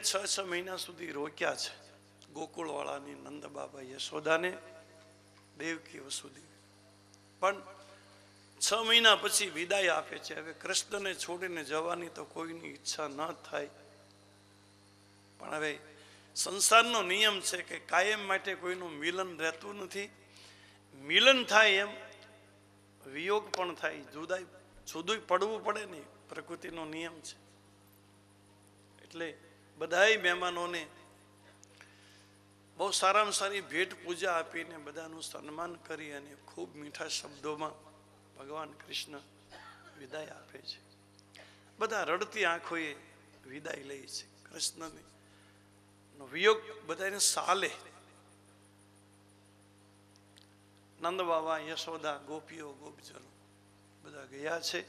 છ છ મહિના સુધી રોક્યા છે ગોકુળવાળાની નંદ બાબા યશોદાને દેવકી સુધી. પણ છ મહિના પછી વિદાય આપે છે. હવે કૃષ્ણને છોડીને જવાની તો કોઈની ઈચ્છા ન થાય. પણ હવે સંસારનો નિયમ છે કે કાયમ માટે કોઈનું મિલન રહેતું નથી. મિલન થાય એમ, વિયોગ પણ થાય. જુદાઈ જુદું પડવું પડે નહીં પ્રકૃતિનો નિયમ છે. એટલે બધાય મહેમાનોને બહુ સારામાં સારી ભેટ પૂજા આપીને બધાનું સન્માન કરી અને ખૂબ મીઠા શબ્દોમાં ભગવાન કૃષ્ણ વિદાય આપે છે. બધા રડતી આંખોએ વિદાય લે છે. કૃષ્ણની વિયોગ બધાને સાલે. નંદ બાબા યશોદા, ગોપીઓ, ગોપજનો બધા ગયા છે.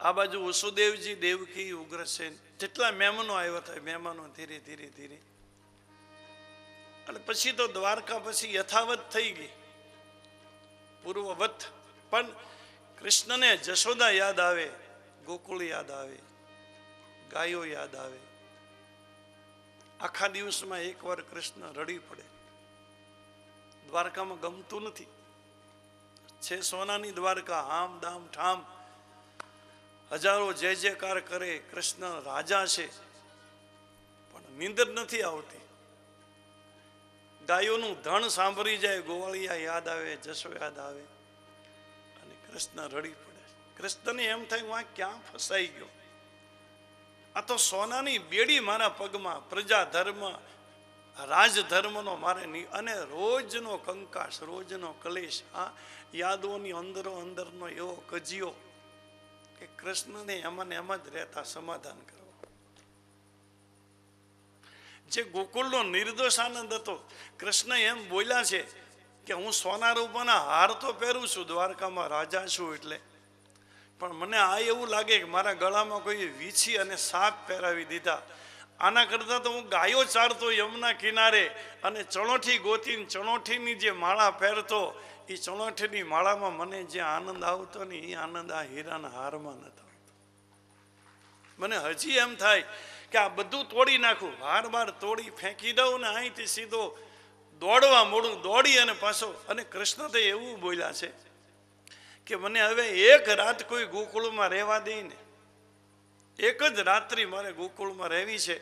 આ બાજુ વસુદેવજી દેવકી ઉગ્રસેન જેટલા મહેમાનો આવ્યા હતા મહેમાનો ધીરે ધીરે ધીરે. અને પછી તો દ્વારકા પછી યથાવત થઈ ગઈ. પૂર્વવત. પણ કૃષ્ણને જશોદા યાદ આવે, ગોકુળ યાદ આવે, ગાયો યાદ આવે. આખા દિવસમાં એકવાર કૃષ્ણ રડી પડે. દ્વારકામાં ગમતું નથી. છે સોનાની દ્વારકા, આમ, દામ, ઠામ. હજારો જય જયકાર કરે, કૃષ્ણ રાજા છે. પણ નીંદર નથી આવતી. ગાયોનું ધણ સાંભળી જાય, ગોવાળિયા યાદ આવે, જશો યાદ આવે. અને કૃષ્ણ રડી પડે. કૃષ્ણને એમ થાય આ ક્યાં ફસાઈ ગયો? આ તો સોનાની બેડી મારા પગમાં પ્રજા ધર્મ રાજધર્મનો મારે અને રોજનો કંકાશ રોજનો કલેશ આ યાદોની અંદરો અંદરનો એવો કજિયો કે કૃષ્ણને એમાં એમ જ રહેતા સમાધાન કરવા. જે ગોકુળનો નિર્દોષ આનંદ હતો, કૃષ્ણ એમ બોલ્યા છે કે હું સોના રૂપાના હાર તો પહેરું છું, દ્વારકામાં રાજા છું એટલે. પણ મને આ એવું લાગે કે મારા ગળામાં કોઈ વીછી અને સાપ પહેરાવી દીધા. આના કરતાં તો હું ગાયો ચારતો યમુના કિનારે અને ચણોઠી ગોતીને ચણોઠીની જે માળા પહેરતો એ ચણોઠીની માળામાં મને જે આનંદ આવતો ને એ આનંદ આ હીરાના હારમાં નતો મને હજી એમ થાય કે આ બધું તોડી નાખું. હાર બાર તોડી ફેંકી દઉં ને અહીંથી સીધો દોડવા મોડું દોડી અને પાછો અને કૃષ્ણ તો એવું બોલ્યા છે કે મને હવે એક રાત કોઈ ગોકુળમાં રહેવા દે ને. એક જ રાત્રિ મારે ગોકુળમાં રહેવી છે.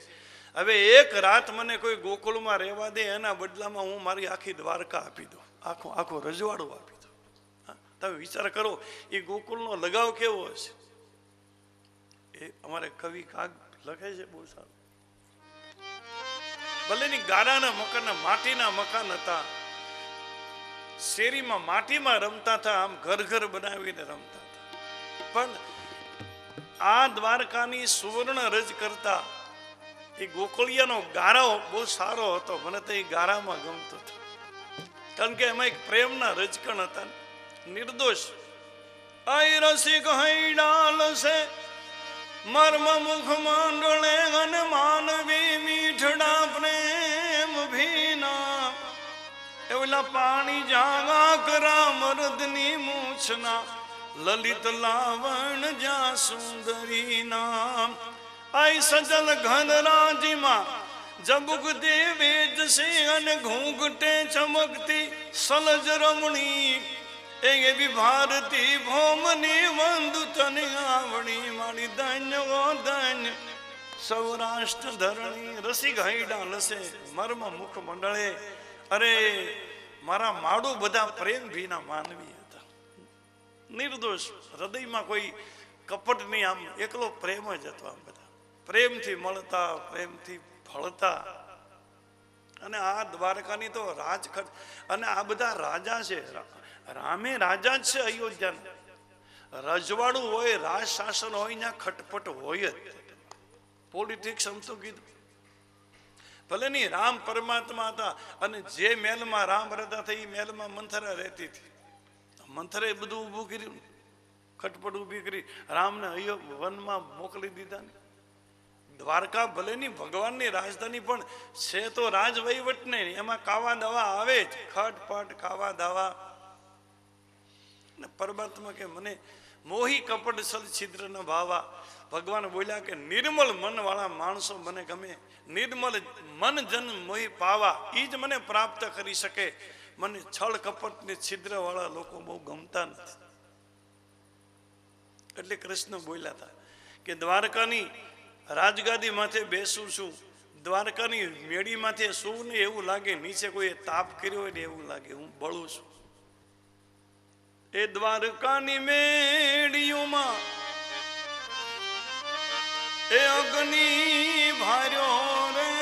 હવે એક રાત મને કોઈ ગોકુળમાં રહેવા દે એના બદલામાં હું મારી આખી દ્વારકા આપી દઉં. આખો આખો રજવાડો આપી દો. તમે વિચાર કરો, એ ગોકુળનો લગાવ કેવો હશે? એ અમારે કવિ કાગ લખે છે બહુ સારું. ભલે ની ગારાના મકાન માટીના મકાન હતા, શેરીમાં માટીમાં રમતા હતા, આમ ઘર ઘર બનાવીને રમતા હતા. પણ આ દ્વારકાની સુવર્ણ રજ કરતા એ ગોકળિયાનો ગારો બહુ સારો હતો. મને તો એ ગારામાં ગમતો હતો. કારણ કે એમાં એક પ્રેમના રજકણ હતા. નિર્દોષ. આઈ રસિક હૈડાલ છે. મર્મ મુખ માંડળે અને માનવી મીઠડા પ્રેમ ભીના. એવલા પાણી જાગા કરા મરદની મૂછના. લલિત લાવણ જા સુંદરી નામ આઈ સજલ ઘન રાજમાં વેદ સે અને ઘૂંઘટે ચમકતી સલજ રમણી. એ એવી ભારતી ભોમની વંદુ તને આવણી મારી ધન્ય ઓ ધન્ય સૌરાષ્ટ્ર ધરણી રસી ઘાઈ ડાલસે મર્મ મુખ મંડળે. અરે, મારા માડું બધા પ્રેમ ભીના માનવી હતા. નિર્દોષ હૃદયમાં કોઈ કપટ નહીં, આમ એકલો પ્રેમ જ હતો આમ બધા. પ્રેમથી મળતા, પ્રેમથી ફળતા. અને આ દ્વારકાની તો રાજખટ અને આ બધા રાજા છે. રામે રાજા જ છે અયોધ્યાના. રજવાડું હોય રાજ શાસન હોય ત્યાં ખટપટ હોય જ. પોલિટિક્સ આમ તો કીધું. ભલે નહીં રામ પરમાત્મા હતા, અને જે મેલમાં રામ રહેતા હતા, એ મહેલમાં મંથરા રહેતી હતી. મંથરે બધું ઊભું કર્યું. ખટપટ ઊભી કરી. રામને અયો વનમાં મોકલી દીધા ને. દ્વારકા ભલે ની ભગવાનની રાજધાની, પણ છે તો રાજ વહીવટ ને એમાં કાવા દવા આવે જ. ખટપટ કાવા દાવા. પરમાત્મા કે મને મોહી કપટ સલ છિદ્ર ન ભાવા. ભગવાન બોલ્યા કે નિર્મલ મન વાળા માણસો મને ગમે. નિર્મલ મન જન મોહી પાવા. એ જ મને પ્રાપ્ત કરી શકે. મને છળ કપટ ને છિદ્ર વાળા લોકો બહુ ગમતા નથી. એટલે કૃષ્ણ બોલ્યા હતા કે દ્વારકાની રાજગાદી માથે બેસું છું. દ્વારકાની મેળી માથે શું ને એવું લાગે, નીચે કોઈ તાપ કર્યો હોય ને એવું લાગે, હું બળું છું. એ દ્વારકાની મેળીઓમાં એ અગ્નિ ભાર્યો રે.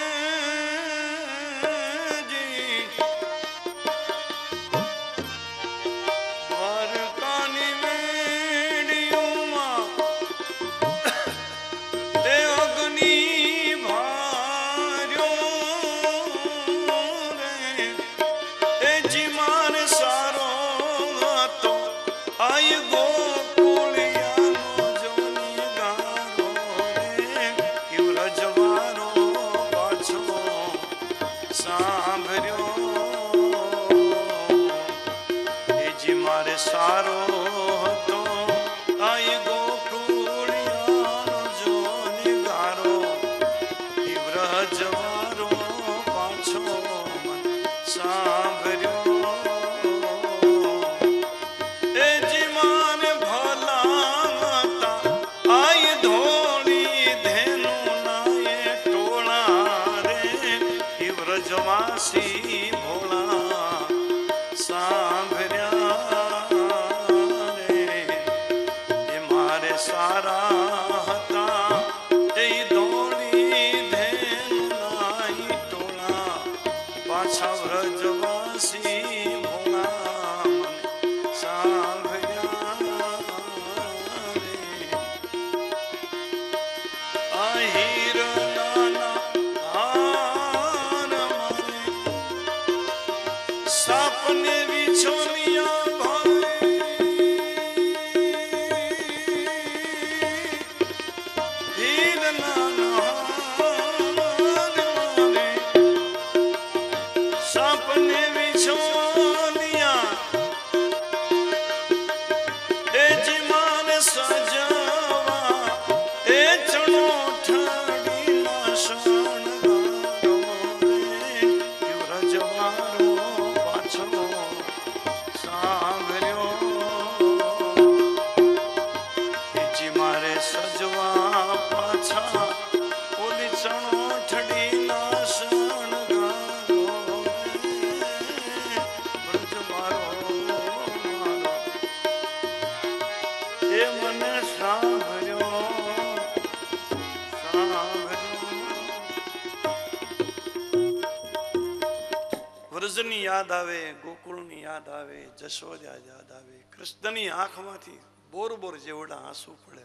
કૃષ્ણની આંખમાંથી બોર બોર જેવડા આંસુ પડે.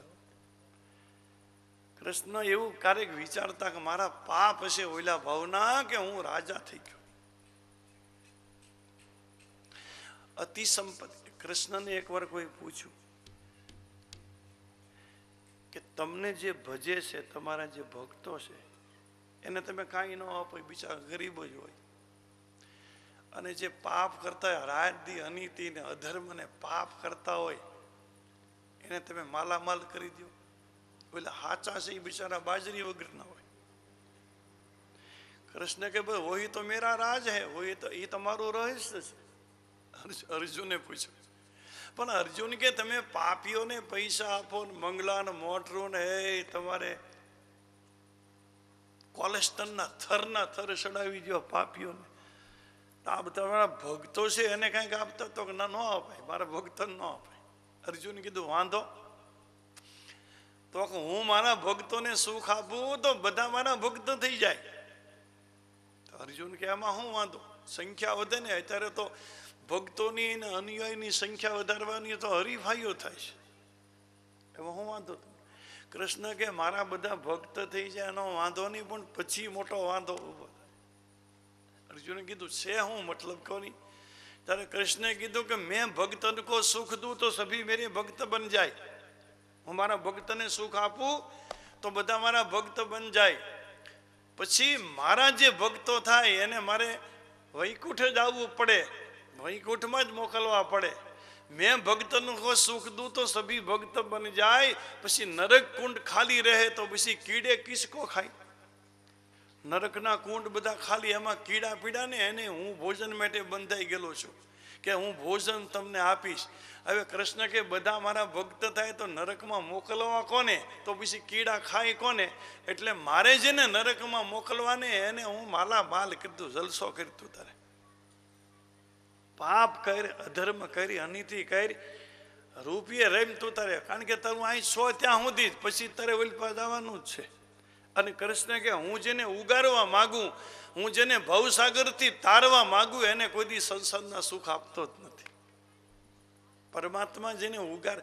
કૃષ્ણ એવું ક્યારેક વિચારતા કે મારા પાપ હશે ઓલા ભાવના કે હું રાજા થઈ ગયો. અતિ સંપત્તિ કૃષ્ણને એકવાર કોઈ પૂછ્યું કે તમને જે ભજે છે, તમારા જે ભક્તો છે, એને તમે કાંઈ ન આપો બિચારા ગરીબ જ હોય. અને જે પાપ કરતા હોય રાજદી અનિતિ ને અધર્મ ને પાપ કરતા હોય, એને તમે માલામાલ કરી દો. એટલે હાચા છે એ બિચારા બાજરી વગરના હોય. કૃષ્ણ કે ભાઈ હોય તો મેરા રાજ હે હોય તો એ તમારું રહસ્ય છે. અર્જુને પૂછ્યું. પણ અર્જુન કે તમે પાપીઓને પૈસા આપો ને મંગલા ને મોટરું ને હે તમારે કોલેસ્ટરના થરના થર ચડાવી દો પાપીઓને. આ બધા તમારા ભક્તો છે, એને કંઈક આપતા તો ના, ન અપાય. મારા ભક્તોને ન અપાય. અર્જુન કીધું, વાંધો. તો હું મારા ભક્તોને સુખ આપું તો બધા મારા ભક્ત થઈ જાય. અર્જુન કે, આમાં શું વાંધો? સંખ્યા વધે ને? અત્યારે તો ભક્તોની અને અનુયાયીની સંખ્યા વધારવાની તો હરીફાઈઓ થાય છે. એમાં હું વાંધો કૃષ્ણ કે, મારા બધા ભક્ત થઈ જાય, એનો વાંધો નહીં, પણ પછી મોટો વાંધો થાય. અર્જુને કીધું, છે હું? મતલબ કોની ત્યારે કૃષ્ણે કીધું કે, મેં ભક્તન કો સુખ દઉં તો સભી મેરે ભક્ત બન જાય. હું મારા ભક્તને સુખ આપું તો બધા મારા ભક્ત બન જાય. પછી મારા જે ભક્તો થાય એને મારે વૈકુંઠ જ આવવું પડે. વૈકુંઠમાં જ મોકલવા પડે. મેં ભક્તનું કો સુખ દઉં તો સભી ભક્ત બન જાય. પછી નરક કુંડ ખાલી રહે તો પછી કીડે કિસકો ખાય. નરકના કુંડ બધા ખાલી એમાં કીડા પીડા ને એને હું ભોજન માટે બંધાઈ ગયેલો છું કે હું ભોજન તમને આપીશ. હવે કૃષ્ણ કે બધા મારા ભક્ત થાય તો નરકમાં મોકલવા કોને? તો પછી કીડા ખાય કોને? એટલે મારે જેને નરકમાં મોકલવાને એને હું માલા માલ કીધું, જલસો કરતું તારે. પાપ કર, અધર્મ કરી, અનિતિ કરી, રૂપિયે રેમ તું તારે. કારણ કે તારું અહીં સો ત્યાં સુધી પછી તારે ઓલપા જવાનું જ છે. અને કૃષ્ણ કે હું જેને ઉગારવા માગું, હું જેને ભવસાગરથી તારવા માગું, એને કોઈ દી સંસારના સુખ આપતો જ નથી. પરમાત્મા જેને ઉગાર,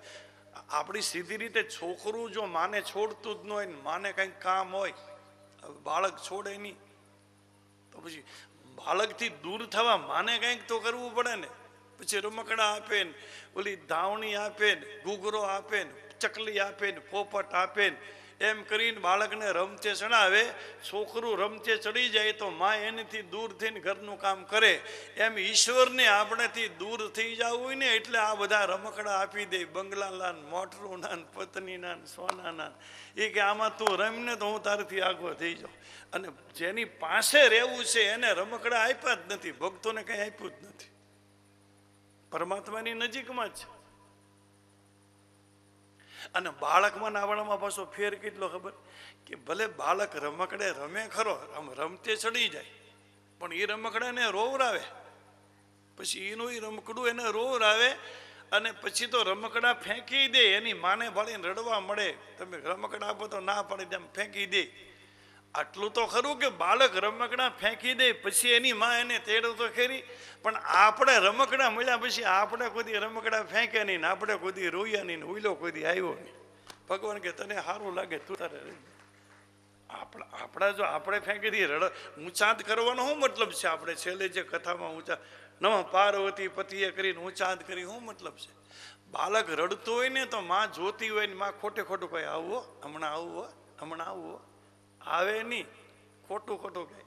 આપણી સીધી રીતે છોકરું જો માને છોડતું જ ન હોય ને માને કંઈક કામ હોય બાળક છોડે નહીં. તો પછી બાળકથી દૂર થવા માને કંઈક તો કરવું પડે ને. પછી રમકડા આપે ને, ઓલી ધાવણી આપે ને, ઘૂઘરો આપે ને, ચકલી આપે ને, પોપટ આપે ને એમ કરીને બાળકને રમતે ચડાવે, છોકરું રમતે ચડી જાય તો માં એનાથી દૂર થઈને ઘરનું કામ કરે. એમ ઈશ્વરને આપણેથી દૂર થઈ જવું ને એટલે આ બધા રમકડા આપી દે, બંગલાના મોટરુંના પત્નીના સોનાના. એ કે આમાં તું રમને તો હું તારથી આગો થઈ જાઉં. અને જેની પાસે રહેવું છે એને રમકડા આપ્યા જ નથી, ભક્તોને કંઈ આપ્યું જ નથી. પરમાત્માની નજીકમાં જ છે. અને બાળકમાં નાવડામાં પાછો ફેર કેટલો ખબર? કે ભલે બાળક રમકડે રમે ખરો આમ રમતે ચડી જાય, પણ એ રમકડાને રોવરાવે પછી એનું એ રમકડું એને રોવરાવે અને પછી તો રમકડા ફેંકી દે, એની માને ભાળીને રડવા મળે. તમે રમકડા આપો તો ના પડે, તેમ ફેંકી દે. આટલું તો ખરું કે બાળક રમકડા ફેંકી દે, પછી એની માં એને તેડો તો ખરી. પણ આપણે રમકડા મળ્યા પછી આપણે કોઈ રમકડા ફેંકે નહીં ને આપણે કોઈ રોયા નહીં ને ઉઈલો કોઈ આવ્યો નહીં. ભગવાન કે તને સારું લાગે તું તારે. આપણા આપણા જો આપણે ફેંકી દઈએ, રડ ઊંચાંત કરવાનો શું મતલબ છે? આપણે છેલ્લે જે કથામાં ઊંચા નવા પાર્વતી પતિએ કરીને ઊંચાંત કરી શું મતલબ છે? બાળક રડતું હોય ને તો માં જોતી હોય ને માં ખોટે ખોટું કહે આવો હમણાં આવો હમણાં આવો આવે નહીં. ખોટું ખોટું કહે.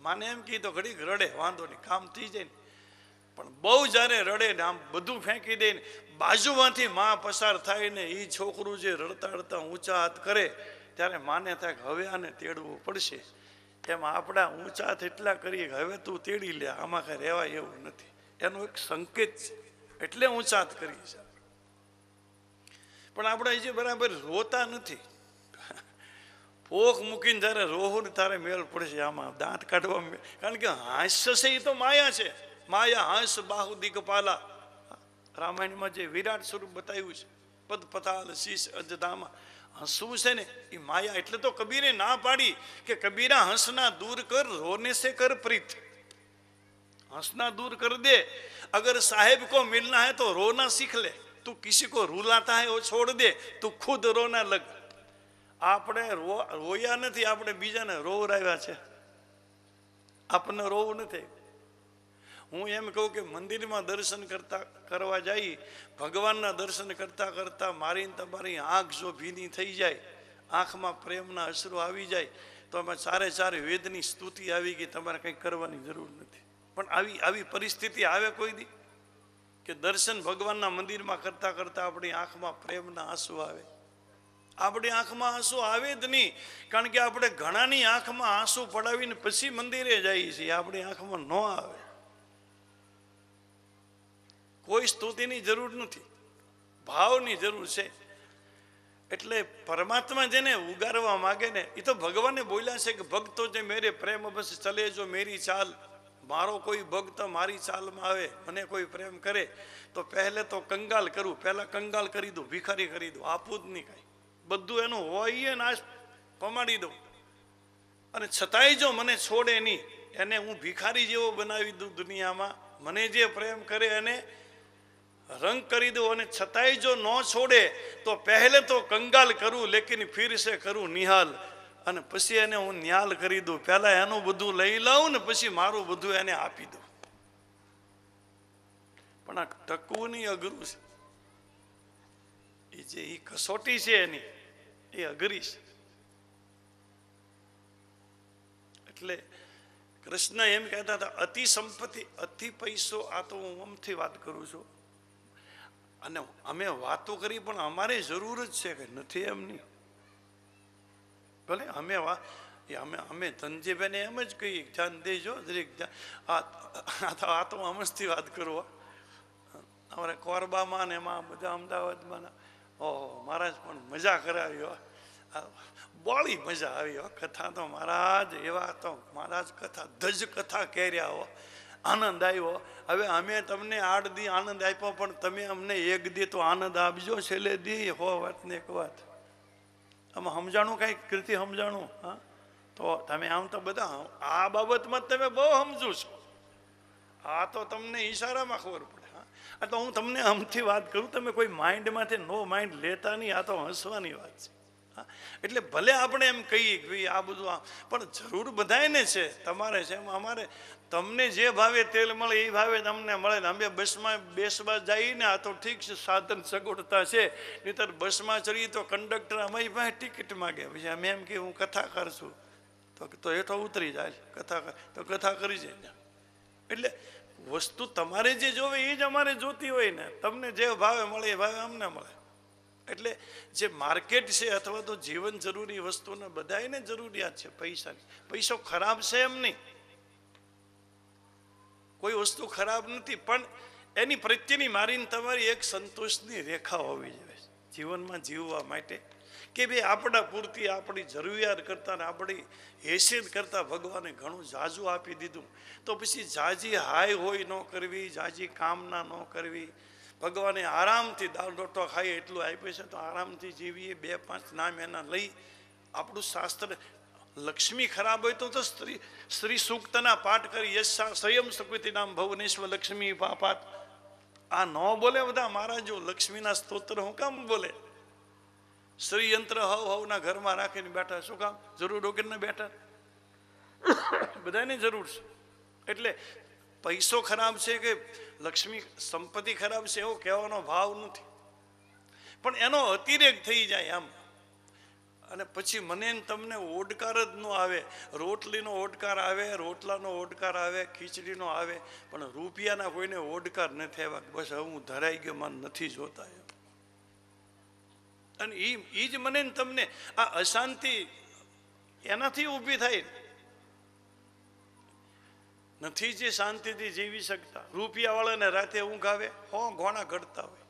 માને એમ કીધું ઘડીક રડે, વાંધો નહીં, કામ થઈ જાય ને. પણ બહુ જ્યારે રડે ને આમ બધું ફેંકી દે ને, બાજુમાંથી માં પસાર થાય ને એ છોકરું જે રડતા રડતા ઊંચા હાથ કરે, ત્યારે માને થાય કે હવે આને તેડવું પડશે. એમ આપણા ઊંચા હાથ એટલા કરીએ કે હવે તું તેડી લે, આમાં કાંઈ રહેવાય એવું નથી. એનો એક સંકેત છે. એટલે ઊંચા હાથ કરીએ છીએ. પણ આપણે જે બરાબર રોતા નથી. ઓખ મૂકીને તારે રોહુને તારે મેળ પડશે, આમાં દાંત કાઢવા કારણ કે હાંસ છે એ તો માયા છે. માયા, હાંસ, બાહુ દીકપાલા રામાયણમાં જે વિરાટ સ્વરૂપ બતાવ્યું છે, પદ, પતાલ, શીશ અજદામાં હંસવું છે ને, એ માયા એટલે તો કબીરે ના પાડી કે કબીરા હંસના દૂર કર, રોને સે કર પ્રીત. હંસના દૂર કર દે. અગર સાહેબ કો મિલના હે તો રોના શીખ લે. તું કિસી કો રૂલાતા હે છોડ દે. તું ખુદ રોના લગ. આપણે રોયા નથી, આપણે બીજાને રોવરાવ્યા છે. આપણને રોવું નથી. હું એમ કહું કે મંદિરમાં દર્શન કરતા, કરવા જઈ ભગવાનના દર્શન કરતા કરતા મારી તમારી આંખ જો ભીની થઈ જાય, આંખમાં પ્રેમના અશ્રુ આવી જાય, તો અમે ચારે ચારે વેદની સ્તુતિ આવી ગઈ તમારે કંઈ કરવાની જરૂર નથી. પણ આવી આવી પરિસ્થિતિ આવે કોઈ દી? કે દર્શન ભગવાનના મંદિરમાં કરતા કરતા આપણી આંખમાં પ્રેમના આંસુ આવે. આપણી આંખમાં આંસુ આવે જ નહીં. કારણ કે આપણે ઘણાની આંખમાં આંસુ પડાવીને પછી મંદિરે જઈએ છીએ. આપણી આંખમાં ન આવે. કોઈ સ્તુતિની જરૂર નથી. ભાવની જરૂર છે. એટલે પરમાત્મા જેને ઉગારવા માગે ને એ તો ભગવાને બોલ્યા છે કે ભક્તો જે મેરે પ્રેમ બસ ચલે જો મેરી ચાલ. મારો કોઈ ભક્ત મારી ચાલમાં આવે, મને કોઈ પ્રેમ કરે, તો પહેલે તો કંગાલ કરું. પહેલા કંગાલ કરી દઉં, ભિખારી કરી દઉં. આપું જ નહીં કાંઈ. બધું એનું હોય નાશ પમાડી દઉં. અને છતાંય જો મને છોડે નહીં, એને હું ભિખારી જેવો બનાવી દઉં દુનિયામાં. મને જે પ્રેમ કરે એને રંગ કરી દઉં અને છતાંય જો ન છોડે, તો પહેલે તો કંગાલ કરું, લેકિન ફિર સે કરું નિહાલ. અને પછી એને હું ન્યાલ કરી દઉં. પહેલાં એનું બધું લઈ લઉં ને પછી મારું બધું એને આપી દઉં. પણ આ ટકવું નહીં અઘરું છે. એ જે એ કસોટી છે એની એ અઘરી છે એટલે કૃષ્ણ એમ કહેતા હતા, અતિ સંપત્તિ, અતિ પૈસો, આ તો હું આમથી વાત કરું છું. અને અમે વાતો કરી, પણ અમારે જરૂર જ છે કે નથી એમ નહીં. ભલે અમે વા, એ અમે અમે ધનજીભાઈને એમ જ કહીએ, ધ્યાન દેજો દરેક આ તો અમસ્તી વાત કરો. અમારે કોરબામાં ને એમાં બધા અમદાવાદમાં ઓહો, મહારાજ પણ મજા કરાવી હો. બોળી મજા આવી કથા તો મહારાજ, એવા તો મહારાજ કથા, ધજ કથા કર્યા હો. આનંદ આવ્યો. હવે અમે તમને આઠ દી આનંદ આપ્યો, પણ તમે અમને એક દી તો આનંદ આપજો છેલ્લે દી. હો વાત ને એક વાત. આમાં સમજાણું કાંઈક કૃતિ સમજાણું? હા? તો તમે આમ તો બધા આ બાબતમાં તમે બહુ સમજો છો. આ તો તમને ઈશારામાં ખબર પડે. આ તો હું તમને આમથી વાત કરું, તમે કોઈ માઇન્ડમાંથી નો માઇન્ડ લેતા નહીં, આ તો હસવાની વાત છે. એટલે ભલે આપણે એમ કહીએ કે ભાઈ આ બધું આ, પણ જરૂર બધાયને છે, તમારે છે એમ અમારે, તમને જે ભાવે તેલ મળે એ ભાવે તમને મળે ને અમે બસમાં બેસવા જઈએ ને, આ તો ઠીક છે, સાધન સગવડતા છે, નહીતર બસમાં ચડીએ તો કંડક્ટર અમારી પાસે ટિકિટ માગે. પછી અમે એમ કે હું કથા કરશું તો તો હેઠો ઉતરી જાય કથા કર- તો કથા કરી જાય. એટલે વસ્તુ તમારે જે જોવે એ જ અમારે જોતી હોય ને. તમને જે ભાવે મળે એ ભાવે અમને મળે. એટલે જે માર્કેટ છે અથવા તો જીવન જરૂરી વસ્તુને બધાને જરૂરિયાત છે પૈસાની. પૈસો ખરાબ છે એમ નહીં. કોઈ વસ્તુ ખરાબ નથી, પણ એની પ્રત્યેની મારીને તમારી એક સંતોષની રેખા હોવી જોઈએ. જીવનમાં જીવવા માટે કે ભાઈ આપણા પૂરતી આપણી જરૂરિયાત કરતાં ને આપણી હેસિયત કરતાં ભગવાને ઘણું જાજુ આપી દીધું. તો પછી જાજી હાય હોય ન કરવી, જાજી કામના ન કરવી, ભગવાને આરામથી દાળ રોટો ખાઈએ એટલું આપ્યું છે, તો આરામથી જીવીએ, બે પાંચ નામ એના લઈ આપણું શાસ્ત્ર, લક્ષ્મી ખરાબ હોય તો તો સ્ત્રી સ્ત્રી સૂક્તના પાઠ કરી, યશા સંયમ સકૃતિ નામ ભવનેશ્વર લક્ષ્મી પાપાત. આ ન બોલે બધા મહારાજો લક્ષ્મીના સ્તોત્ર હું કામ બોલે? શ્રી યંત્ર હવ હવના ઘરમાં રાખીને બેઠા શું કામ? જરૂર વગરના બેઠા? બધાને જરૂર છે. એટલે પૈસો ખરાબ છે કે લક્ષ્મી સંપત્તિ ખરાબ છે એવો કહેવાનો ભાવ નથી. પણ એનો અતિરેક થઈ જાય આમ. અને પછી મને તમને ઓડકાર જ ન આવે. રોટલીનો ઓડકાર આવે, રોટલાનો ઓડકાર આવે, ખીચડીનો આવે, પણ રૂપિયાના કોઈને ઓડકાર નથી આવ્યા. બસ હું ધરાઈ ગયો, મને નથી જોતા એમ. અને એ એ જ મને તમને આ અશાંતિ એનાથી ઊભી થાય. નથી જે શાંતિથી જીવી શકતા. રૂપિયાવાળાને રાતે ઊંઘ આવે, હો ઘોણા ઘડતા હોય.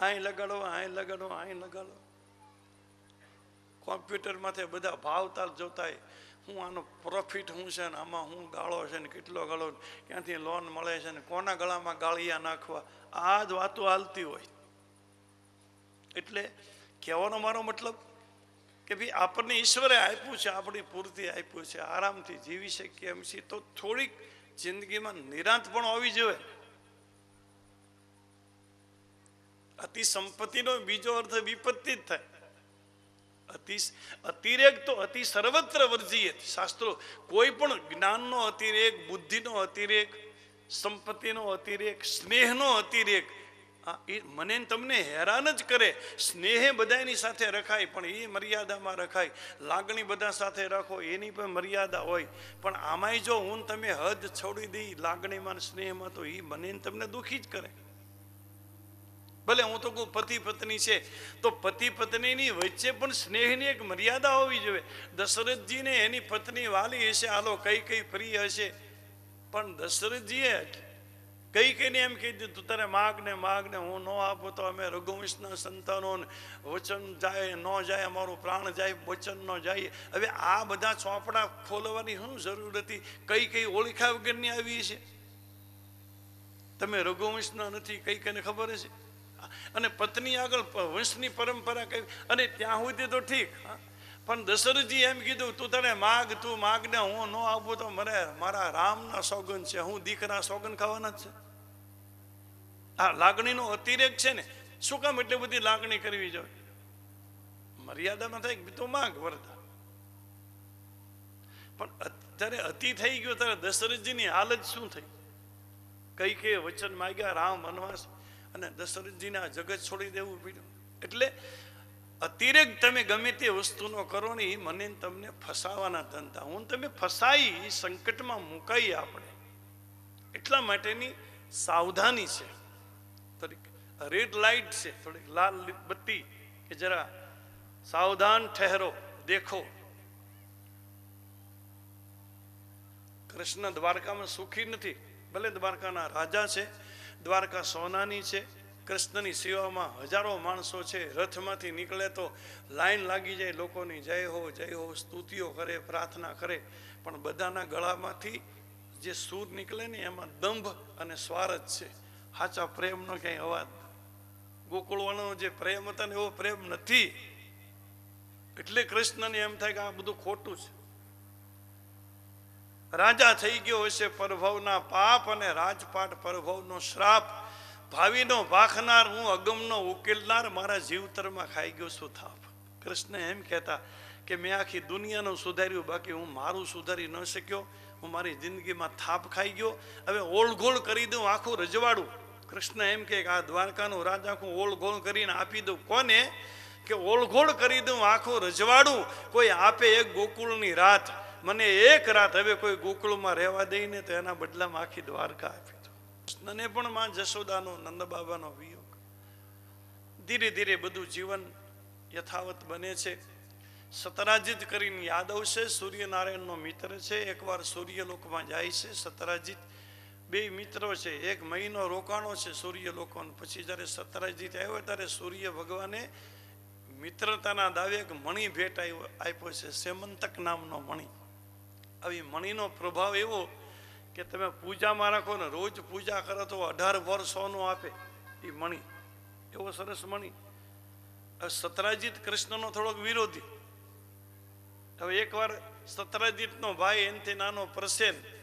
અહીં લગાડો અહીં લગાડો અહીં લગાડો. કોમ્પ્યુટરમાંથી બધા ભાવતાલ જોતા હોય. હું આનો પ્રોફિટ શું છે ને, આમાં હું ગાળો છે ને, કેટલો ગાળો? ક્યાંથી લોન મળે છે ને, કોના ગળામાં ગાળિયા નાખવા? આ જ વાતો હાલતી હોય. એટલે કહેવાનો મારો મતલબ કે ભાઈ આપણને ઈશ્વરે આપ્યું છે, આપણી પૂર્તિ આપ્યું છે, આરામથી જીવી શકીએ એમ છીએ, તો થોડીક જિંદગીમાં નિરાંત પણ હોવી જોઈએ. અતિ સંપત્તિનો બીજો અર્થ વિપત્તિ જ થાય. અતિ અતિરેક તો અતિ સર્વત્ર વર્જીએ. શાસ્ત્રો, કોઈ પણ જ્ઞાનનો અતિરેક, બુદ્ધિનો અતિરેક, સંપત્તિનો અતિરેક, સ્નેહનો અતિરેક એ મને તમને હેરાન જ કરે. સ્નેહે બધાની સાથે રખાય, પણ એ મર્યાદામાં રખાય. લાગણી બધા સાથે રાખો, એની પણ મર્યાદા હોય. પણ આમાંય જો હું તમે હદ છોડી દઈ લાગણીમાં સ્નેહમાં, તો એ મને તમને દુઃખી જ કરે. ભલે હું તો કહું પતિ પત્ની છે, તો પતિ પત્નીની વચ્ચે પણ સ્નેહની એક મર્યાદા હોવી જોઈએ. દશરથજીને એની પત્ની વાલી હશે, આલો કઈ કઈ પ્રિય હશે. પણ દશરથજીએ કઈ કઈને એમ કહી દીધું તને માગ ને માગ ને હું ન આપું તો અમે રઘુવંશના સંતાનો વચન જાય, ન જાય, અમારું પ્રાણ જાય, વચન ન જાય. હવે આ બધા ચોપડા ખોલવાની શું જરૂર હતી? કઈ કઈ ઓળખા વગરની આવી છે તમે રઘુવંશના નથી, કઈ કઈને ખબર હશે? અને પત્ની આગળ વંશની પરંપરા કઈ? અને ત્યાં સુધી તો ઠીક. પણ દશરથજી એમ કીધું, તું તને માગ, તું માગ ને હું ન આપું તો મને મારા રામના સોગન છે, હું દીકરા સોગન ખાવાના જ છે. આ લાગણીનો અતિરેક છે ને, શું કામ એટલી બધી લાગણી કરવી જોઈએ? મર્યાદામાં થાય તો માંગ વરદાન પણ અત્યારે અતિ થઈ ગયો, ત્યારે દશરથજીની હાલત શું થઈ? કઈ કે વચન માગ્યા, રામ વનવાસ, અને દશરથજીને જગત છોડી દેવું પડ્યું. એટલે અતિરેક તમે ગમે તે વસ્તુનો કરો ને, એ મને તમને ફસાવાના ધંધા. હું તમે ફસાઈ સંકટમાં મુકાઈ આપણે. એટલા માટેની સાવધાની છે. થોડીક રેડ લાઇટ છે, થોડીક લાલ બત્તી કે જરા સાવધાન ઠહેરો, દેખો. કૃષ્ણ દ્વારકામાં સુખી નથી, ભલે દ્વારકાના રાજા છે, દ્વારકા સોનાની છે, કૃષ્ણની સેવામાં હજારો માણસો છે, રથમાંથી નીકળે તો લાઈન લાગી જાય, લોકોની જય હો જય હો, સ્તુતિઓ કરે, પ્રાર્થના કરે, પણ બધાના ગળામાંથી જે સૂર નીકળે ને, એમાં દંભ અને સ્વાર્થ છે. સાચા પ્રેમનો ક્યાંય અવાજ ગોકુળવાનો જે પ્રેમ હતા ને એવો પ્રેમ નથી. એટલે કૃષ્ણને એમ થાય કે આ બધું ખોટું છે. રાજા થઈ ગયો હશે પરભવના પાપ અને રાજપાટ પરભવનો શ્રાપ. ભાવિનો ભાખનાર, હું અગમનો ઉકેલનાર, મારા જીવતરમાં ખાઈ ગયો છું થાપ. કૃષ્ણ એમ કહેતા કે મેં આખી દુનિયાનું સુધાર્યું, બાકી હું મારું સુધારી ન શક્યો. હું મારી જિંદગીમાં થાપ ખાઈ ગયો. હવે ઓળઘોળ કરી દઉં, આખું રજવાડું. કૃષ્ણ એમ કે આ દ્વારકાનું રાજા હું ઓળઘોળ કરીને આપી દઉં. કોને? કે ઓળઘોળ કરી દઉં, આખું રજવાડું. કોઈ આપે એક ગોકુળની રાત. મને એક રાત હવે કોઈ ગોકુળમાં રહેવા દઈને તો એના બદલામાં આખી દ્વારકા આપી દો કૃષ્ણને પણ માં જશોદાનો નંદ બાબાનો વિયોગ. ધીરે ધીરે બધું જીવન યથાવત બને છે. સતરાજીત કરીને યાદવ છે સૂર્યનારાયણનો મિત્ર છે. એકવાર સૂર્યલોકમાં જાય છે. સતરાજીત બે મિત્રો છે, એક મહિનો રોકાણો છે સૂર્ય સૂર્યલોકો પછી જ્યારે સતરાજીત આવ્યો ત્યારે સૂર્ય ભગવાને મિત્રતાના દાવે એક મણિ ભેટ આપ્યો છે, સેમંતક નામનો મણિ. આવી મણિનો પ્રભાવ એવો કે તમે પૂજામાં રાખો ને, રોજ પૂજા કરો તો અઢાર વર્ષોનો આપે એ મણિ. એવો સરસ મણિ. હવે સતરાજીત કૃષ્ણનો થોડોક વિરોધી. હવે એકવાર સતરાજીતનો ભાઈ એનથી નાનો પ્રસેન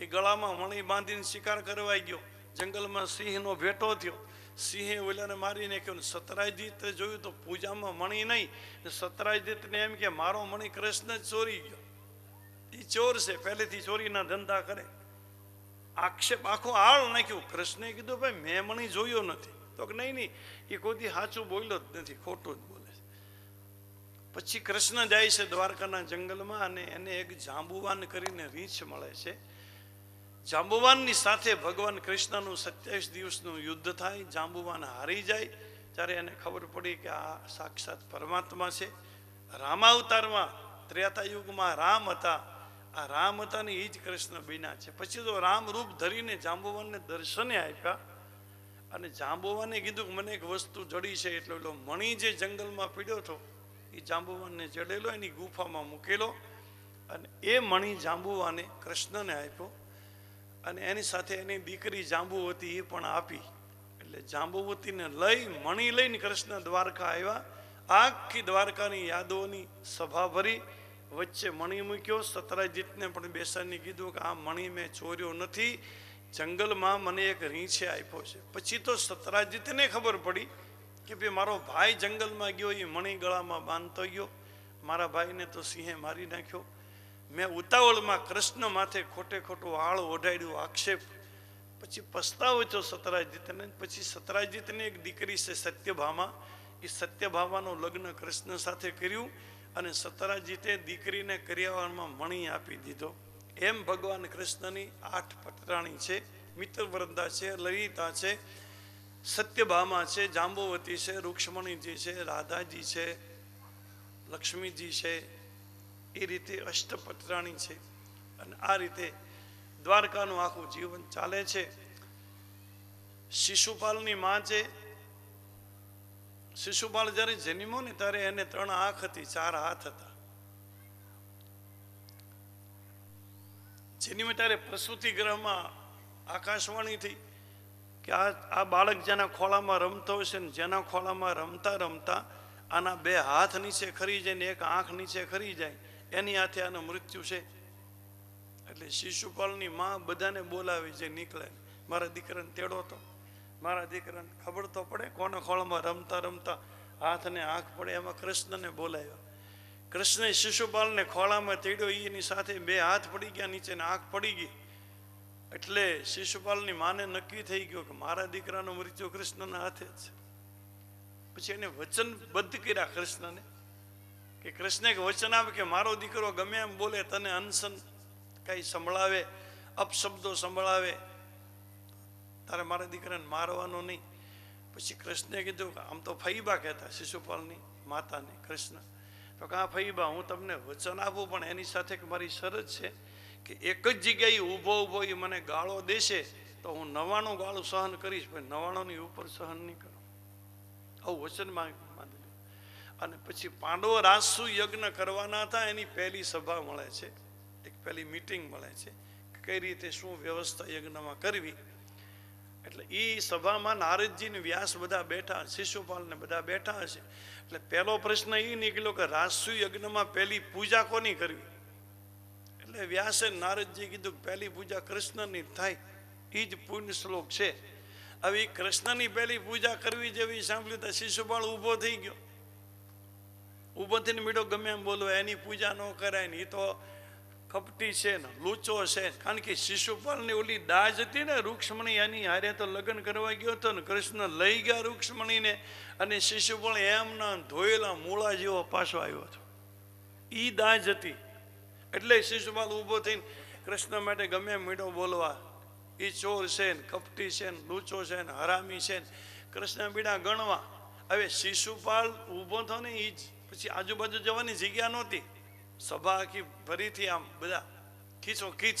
એ ગળામાં મણી બાંધીને શિકાર કરવા ગયો. જંગલમાં સિંહનો ભેટો થયો. સિંહે ઓલાને મારી નાખ્યો સતરાજીતે જોયું તો પૂજામાં મણી નહીં. સતરાજીતને એમ કે, મારો મણી કૃષ્ણ જ ચોરી ગયો. એ ચોર છે, પહેલેથી ચોરીના ધંધા કરે. આક્ષેપ આખો આળ નાખ્યું. કૃષ્ણે કીધું, ભાઈ, મેં મણી જોયો નથી. તો કે, નહીં નહીં એ કોઈથી સાચું બોલ્યો જ નથી, ખોટું જ બોલે પછી કૃષ્ણ જાય છે દ્વારકાના જંગલમાં અને એને એક જાંબુવાન કરીને રીંછ મળે છે. જાંબુવાનની સાથે ભગવાન કૃષ્ણનું સત્યાવીસ દિવસનું યુદ્ધ થાય, જાંબુવાન હારી જાય, ત્યારે એને ખબર પડી કે આ સાક્ષાત પરમાત્મા છે. રામાવતારમાં ત્રેતા યુગમાં રામ હતા. આ રામ હતા ને એ જ કૃષ્ણ બીના છે. પછી તો રામ રૂપ ધરીને જાંબુવાનને દર્શને આપ્યા અને જાંબુવાને કીધું કે મને એક વસ્તુ જડી છે, એટલે એટલો મણી જે જંગલમાં પીડ્યો હતો એ જાંબુવાનને જડેલો, એની ગુફામાં મૂકેલો અને એ મણી જાંબુવાને કૃષ્ણને આપ્યો. અને એની સાથે એની દીકરી જાંબુવતી એ પણ આપી. એટલે જાંબુવતીને લઈ મણી લઈને કૃષ્ણ દ્વારકા આવ્યા. આખી દ્વારકાની યાદોની સભા ભરી. વચ્ચે મણી મૂક્યો. સતરાજીતને પણ બેસાડીને કીધું કે આ મણી મેં ચોર્યો નથી. જંગલમાં મને એક રીંછે આપ્યો છે. પછી તો સતરાજીતને ખબર પડી કે ભાઈ મારો ભાઈ જંગલમાં ગયો એ મણી ગળામાં બાંધતો ગયો. મારા ભાઈને તો સિંહે મારી નાખ્યો. મેં ઉતાવળમાં કૃષ્ણ માથે ખોટે ખોટું આળ ઓઢાડ્યું, આક્ષેપ. પછી પસ્તાવો છો સતરાજીતને, પછી સતરાજીતની એક દીકરી છે સત્યભામા. એ સત્યભામાનું લગ્ન કૃષ્ણ સાથે કર્યું અને સતરાજીતે દીકરીને કર્યાવરમાં મણી આપી દીધો. એમ ભગવાન કૃષ્ણની આઠ પટરાણી છે મિત્ર વૃંદા છે, લલિતા છે, સત્યભામા છે, જાંબુવતી છે રૂક્ષ્મણીજી છે, રાધાજી છે, લક્ષ્મીજી છે એ રીતે અષ્ટપત્રાણી છે. અને આ રીતે દ્વારકાનું આખું જીવન ચાલે છે. શિશુપાલની માં છે. શિશુપાલ જ્યારે જન્મ્યો ને ત્યારે એને ત્રણ આંખ હતી, ચાર હાથ હતા. જન્મ્યો ત્યારે પ્રસૂતિ ગ્રહમાં આકાશવાણી થઈ કે આ આ બાળક જેના ખોળામાં રમતો હશે ને જેના ખોળામાં રમતા રમતા આના બે હાથ નીચે ખરી જાય ને એક આંખ નીચે ખરી જાય એની હાથે આનું મૃત્યુ છે. એટલે શિશુપાલની માં બધાને બોલાવી જે નીકળે. મારા દીકરાને તેડો તો. મારા દીકરાને ખબર તો પડે કોના ખોળામાં રમતા રમતા હાથને આંખ પડે, એમાં કૃષ્ણને બોલાવ્યો કૃષ્ણે શિશુપાલને ખોળામાં તેડ્યો, એની સાથે બે હાથ પડી ગયા, નીચે આંખ પડી ગઈ. એટલે શિશુપાલની માને નક્કી થઈ ગયો કે મારા દીકરાનું મૃત્યુ કૃષ્ણના હાથે જ છે. પછી એને વચનબદ્ધ કર્યા કૃષ્ણને. કે કૃષ્ણે વચન આપે કે મારો દીકરો ગમે એમ બોલે, તને અનશન કઈ સંભળાવે, અપશબ્દો સંભળાવે. તારે મારા દીકરાને મારવાનો નહીં. પછી કૃષ્ણે કીધું આમ તો ફઈબા કહેતા શિશુપાલની માતાને, કૃષ્ણ. તો કાં ફઈબા, હું તમને વચન આપું, પણ એની સાથે મારી શરત છે કે એક જ જગ્યાએ ઊભો ઊભો એ મને ગાળો દેશે, તો હું નવાણું ગાળું સહન કરીશ, પણ નવાણુંની ઉપર સહન નહીં કરું. આવું વચન માંગ. અને પછી પાંડવો રાજસુ યજ્ઞ કરવાના હતા, એની પહેલી સભા મળે છે. એક પહેલી મીટિંગ મળે છે કઈ રીતે શું વ્યવસ્થા યજ્ઞમાં કરવી. એટલે એ સભામાં નારદજીને વ્યાસ બધા બેઠા શિશુપાલને બધા બેઠા હશે. એટલે પહેલો પ્રશ્ન એ નીકળ્યો કે રાજસુ યજ્ઞમાં પહેલી પૂજા કોની કરવી? એટલે વ્યાસે નારદજી કીધું પહેલી પૂજા કૃષ્ણની થાય. એ જ પુણ્ય શ્લોક છે. હવે કૃષ્ણની પહેલી પૂજા કરવી જેવી સાંભળ્યું તો શિશુપાળ ઊભો થઈ ગયો. ઊભો થઈને મીઠો ગમે એમ બોલો, એની પૂજા ન કરાય ને એ તો કપટી છે ને, લૂચો છે કારણ કે શિશુપાલની ઓલી દાજ હતી ને, રૂક્ષ્મણી, એની હારે તો લગ્ન કરવા ગયો હતો ને, કૃષ્ણ લઈ ગયા રૂક્ષ્મણીને અને શિશુપાલ એમના ધોયેલા મૂળા જેવો પાછો આવ્યો હતો. ઈ દાજ હતી. એટલે શિશુપાલ ઊભો થઈને કૃષ્ણ માટે ગમે મીઠો બોલવા એ ચોર છે ને કપટી છે ને, લૂચો છે ને, હરામી છે ને. કૃષ્ણ બીડા ગણવા. હવે શિશુપાલ ઊભો થયો ને એ જ પછી આજુબાજુ જવાની જગ્યા નહોતી. સભા આખી ફરીથી આમ બધા ખીચો ખીચ.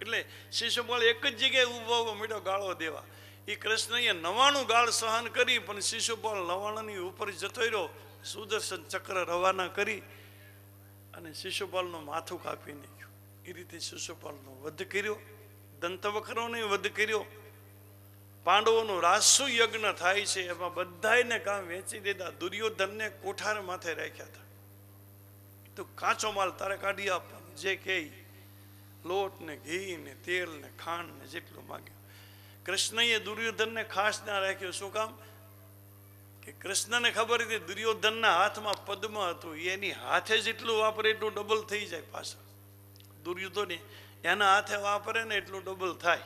એટલે શિશુપાલ એક જ જગ્યાએ ઊભો ઊભો મીઠો ગાળો દેવા. એ કૃષ્ણએ નવાણું ગાળ સહન કરી, પણ શિશુપાલ નવાણાની ઉપર જતો રહ્યો. સુદર્શન ચક્ર રવાના કરી અને શિશુપાલનું માથું કાપી નાખ્યું. એ રીતે શિશુપાલનો વધ કર્યો. દંતવક્રનો વધ કર્યો. પાંડવોનું રાસુ યજ્ઞ થાય છે, એમાં બધાયને કામ વેચી દીધા. દુર્યોધનને કોઠાર માથે રાખ્યા હતા. તો કાચો માલ તારે કાઢી આપવાનો. જે કે લોટ ને ઘી ને તેલ ને ખાંડ ને જેટલું માગ્યું કૃષ્ણએ દુર્યોધનને ખાસ ના રાખ્યો. શું કામ? કે કૃષ્ણને ખબર હતી દુર્યોધનના હાથમાં પદ્મ હતું. એની હાથે જેટલું વાપરે એટલું ડબલ થઈ જાય પાછળ. દુર્યોધને એના હાથે વાપરે ને એટલું ડબલ થાય.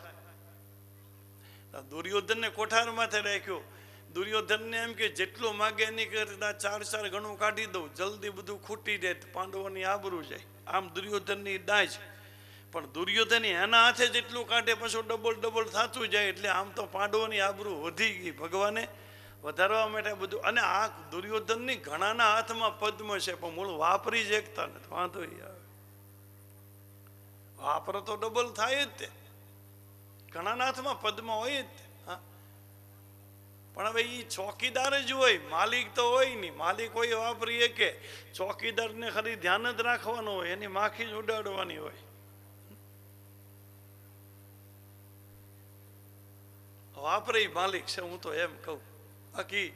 દુર્યોધનને કોઠાર માથે રાખ્યો. દુર્યોધનને એમ કે, જેટલું માગે એની કરતા ચાર ચાર ગણું કાઢી દઉં. જલ્દી બધું ખૂટી જાય પાંડવોની આબરૂ જાય. આમ દુર્યોધનની દાજ પણ દુર્યોધન એના હાથે જેટલું કાઢે, પાછું ડબલ ડબલ થતું જાય એટલે આમ તો પાંડવોની આબરૂ વધી ગઈ ભગવાને. વધારવા માટે બધું. અને આ દુર્યોધનની ઘણાના હાથમાં પદ્મ છે, પણ મૂળ વાપરી જ એકતા નથી. વાંધો આવે. વાપરો તો ડબલ થાય જ તે. ઘણાના હાથમાં પદ્મ હોય જ. પણ હવે એ ચોકીદાર જ હોય, માલિક તો હોય નહીં. માલિક હોય વાપરીએ કે ચોકીદારને ખરી ધ્યાન જ રાખવાનું હોય, એની માખી જ ઉડાડવાની હોય. વાપરે માલિક છે, હું તો એમ કહું. બાકી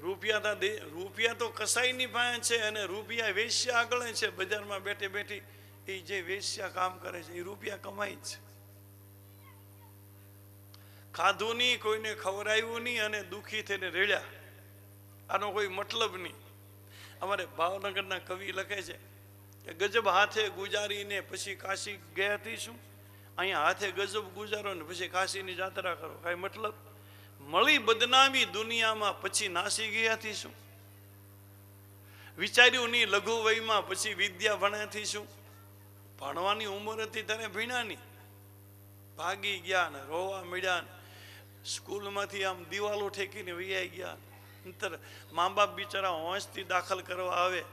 રૂપિયા તા રૂપિયા તો કસાઈની પાસે છે અને રૂપિયા વેશ્યા આગળ છે, બજારમાં બેઠી બેઠી એ જે વેશ્યા કામ કરે છે એ રૂપિયા કમાય છે. ખાધું નહીં, કોઈને ખવડાવ્યું નહીં અને દુઃખી થઈને રેડ્યા. આનો કોઈ મતલબ નહીં. અમારે ભાવનગરના કવિ લખે છે કે ગજબ હાથે ગુજારીને પછી કાશી ગયા હતી શું? અહીંયા હાથે ગજબ ગુજારો ને પછી કાશીની જાત્રા કરો. કાંઈ મતલબ? મળી બદનામી દુનિયામાં પછી નાસી ગયાથી શું? વિચાર્યું નહીં લઘુ વયમાં પછી વિદ્યા ભણ્યાથી શું? ભણવાની ઉંમર હતી તને ભીણાની. ભાગી ગયા ને રોવા મળ્યા ને સ્કૂલમાંથી આમ દિવાલો ઠેકીને વૈયા ગયા. અંતર મા બાપ બિચારા હોંશથી દાખલ કરવા આવે.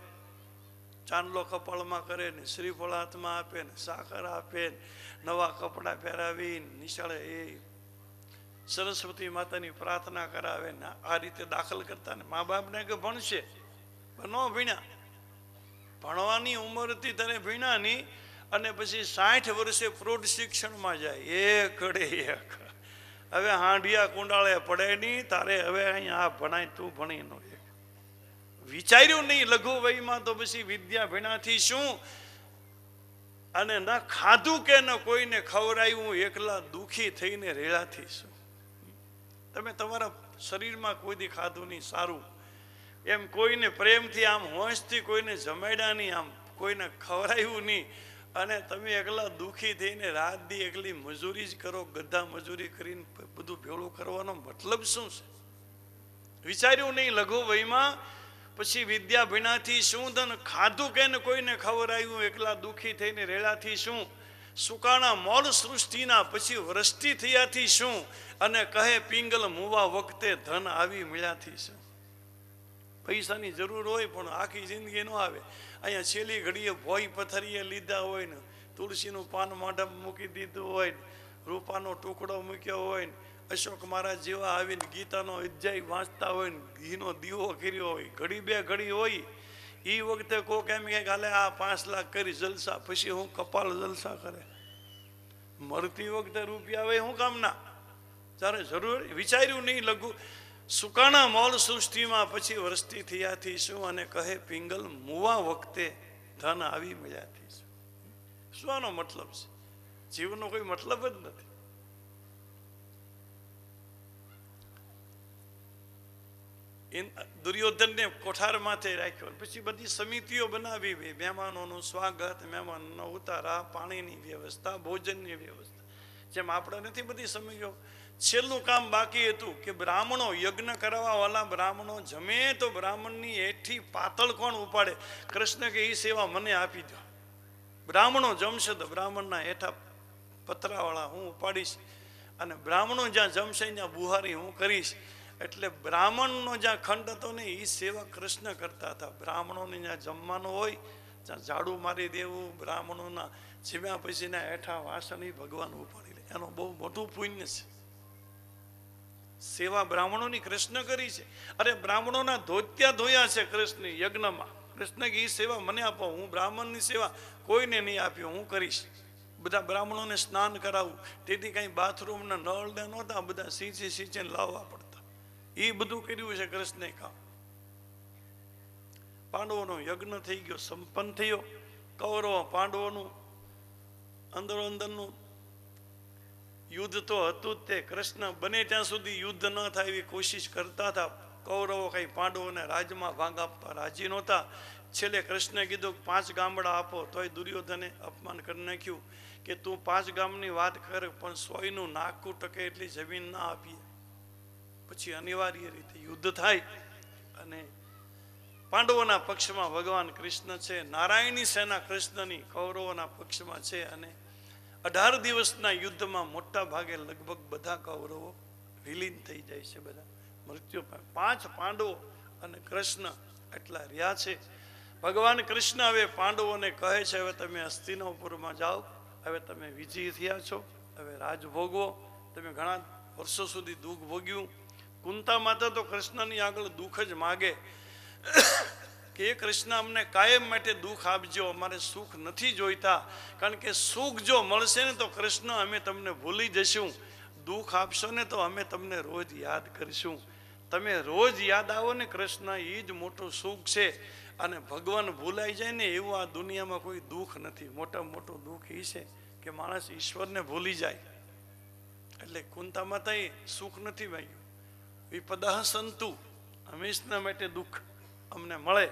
ચાંદલો કપાળમાં કરે ને શ્રીફળ હાથમાં આપે ને સાકર આપે ને નવા કપડાં પહેરાવીને નિશાળે એ સરસ્વતી માતાની પ્રાર્થના કરાવે ને આ રીતે દાખલ કરતા ને મા બાપને કે ભણશે? ન ભણ્યા ભણવાની ઉંમરથી તને નહીં અને પછી સાઠ વર્ષે પ્રૌઢ શિક્ષણમાં જાય. એક એક. હવે હાંડિયા કુંડાળે પડે નહીં, તારે હવે અહીંયા આ ભણાય, તું ભણી નો વિચાર્યું નહીં, લઘુ વયમાં તો પછી વિદ્યા ભીણાથી શું? અને ના ખાધું કે ન કોઈને ખવડાયું એકલા દુખી થઈને રેડાથી શું તમે તમારા શરીરમાં કોઈ દી ખાધું નહીં, સારું. એમ કોઈને પ્રેમથી, આમ હોંશથી કોઈને જમાડ્યા નહીં, આમ કોઈને ખવડાયું નહીં અને તમે એકલા દુઃખી થઈને રાત દી એકલી મજૂરી જ કરો, ગધા મજૂરી કરીને બધું ભેળું કરવાનો મતલબ શું છે? વિચાર્યું નહીં લઘુ વયમાં, પછી વિદ્યા ભીનાથી શું ધન ખાધું કે ને કોઈને ખવડાવ્યું એકલા દુઃખી થઈને રેડાથી શું? સુકાણા મોલ સૃષ્ટિના, પછી વૃષ્ટિ થયાથી શું? અને કહે પિંગલ મુવા વખતે ધન આવી મળ્યાથી શું? પૈસાની જરૂર હોય પણ આખી જિંદગી ન આવે. અહીંયા છેલ્લી ઘડીએ ભોય પથરીએ લીધા હોય ને, તુલસીનું પાન માઢમ મૂકી દીધું હોય ને, રૂપાનો ટુકડો મૂક્યો હોય ને, અશોક મહારાજ જેવા આવીને ગીતાનો અધ્યાય વાંચતા હોય ને, ઘીનો દીવો કર્યો હોય, ઘડી બે ઘડી હોય એ વખતે કોક એમ કે હાલે, આ પાંચ લાખ કરી, જલસા, પછી હું કપાલ જલસા કરે. મરતી વખતે રૂપિયા આવે હું કામના? જ્યારે જરૂર વિચાર્યું નહીં, લઘુ સુકાણા મોલ સૃષ્ટિમાં પછી વરસતી થયાથી શું અને કહે, પિંગલ, મુવા વખતે ધન આવી મળ્યાથી શું? શું આનો મતલબ છે? જીવનનો કોઈ મતલબ જ નથી. દુર્યોધનને કોઠાર માથે રાખ્યો પછી બધી સમિતિઓ બનાવી મહેમાનોનું સ્વાગત, મહેમાનનો ઉતારા, પાણીની વ્યવસ્થા, ભોજનની વ્યવસ્થા. જેમ આપણે નથી બધી સમિતિઓ છેલ્લું કામ બાકી હતું કે બ્રાહ્મણો યજ્ઞ કરવાવાળા બ્રાહ્મણો જમે તો બ્રાહ્મણની એઠી પાતળ કોણ ઉપાડે? કૃષ્ણ કે એ સેવા મને આપી દો બ્રાહ્મણો જમશે તો બ્રાહ્મણના હેઠા પતરાવાળા હું ઉપાડીશ અને બ્રાહ્મણો જ્યાં જમશે ત્યાં બુહારી હું કરીશ. એટલે બ્રાહ્મણનો જ્યાં ખંડ હતો ને એ સેવા કૃષ્ણ કરતા હતા. બ્રાહ્મણોને જ્યાં જમવાનું હોય ત્યાં ઝાડુ મારી દેવું, બ્રાહ્મણોના જીવ્યા પછીના હેઠા વાસણ ભગવાન ઉપાડી લે. એનો બહુ મોટું પુણ્ય છે. સેવા બ્રાહ્મણોની કૃષ્ણ કરી છે. અરે બ્રાહ્મણોના ધોત્યા ધોયા છે કૃષ્ણ યજ્ઞમાં. કૃષ્ણ કે એ સેવા મને આપો, હું બ્રાહ્મણની સેવા કોઈને નહીં આપ્યો, હું કરીશ. બધા બ્રાહ્મણોને સ્નાન કરાવું. તેથી કાંઈ બાથરૂમના નળ ને નહોતા, બધા સિંચી સિંચીને લાવવા પડતા. એ બધું કર્યું છે કૃષ્ણે કામ. પાંડવોનો યજ્ઞ થઈ ગયો, સંપન્ન થયો. કૌરવ પાંડવોનું અંદરો અંદરનું યુદ્ધ તો હતું જ તે. કૃષ્ણ બને ત્યાં સુધી યુદ્ધ ન થાય એવી કોશિશ કરતા હતા. કૌરવો કઈ પાંડવોને રાજમાં ભાગ આપવા રાજી નહોતા. છેલ્લે કૃષ્ણે કીધું પાંચ ગામડા આપો, તોય દુર્યોધને અપમાન કરી નાખ્યું કે તું પાંચ ગામની વાત કર, પણ સોયનું નાકું ટકે એટલી જમીન ના આપીએ. પછી અનિવાર્ય રીતે યુદ્ધ થાય અને પાંડવોના પક્ષમાં ભગવાન કૃષ્ણ છે નારાયણી સેના કૃષ્ણની, કૌરવોના પક્ષમાં છે અને અઢાર દિવસના યુદ્ધમાં મોટા ભાગે લગભગ બધા કૌરવો વિલીન થઈ જાય છે બધા. મૃત્યુ પામે, પાંચ પાંડવો અને કૃષ્ણ એટલા રહ્યા છે. ભગવાન કૃષ્ણ હવે પાંડવોને કહે છે, હવે તમે હસ્તિનાપુરમાં જાઓ, હવે તમે વિજય થયા છો, હવે રાજ ભોગવો. તમે ઘણા વર્ષો સુધી દુઃખ ભોગ્યું. કુંતા માતા તો કૃષ્ણની આગળ દુઃખ જ માગે. કે એ કૃષ્ણ અમને કાયમ માટે દુઃખ આપજો, અમારે સુખ નથી જોઈતા. કારણ કે સુખ જો મળશે ને તો કૃષ્ણ, અમે તમને ભૂલી જશું. દુઃખ આપશો ને તો અમે તમને રોજ યાદ કરીશું. તમે રોજ યાદ આવો ને કૃષ્ણ એ જ મોટું સુખ છે. અને ભગવાન ભૂલાઈ જાય ને એવું આ દુનિયામાં કોઈ દુઃખ નથી. મોટામાં મોટું દુઃખ એ છે કે માણસ ઈશ્વરને ભૂલી જાય. એટલે કુંતા તો સુખ નથી વાગ્યું વિપદા સંતુ, હંમેશના માટે દુઃખ. અમને મળે.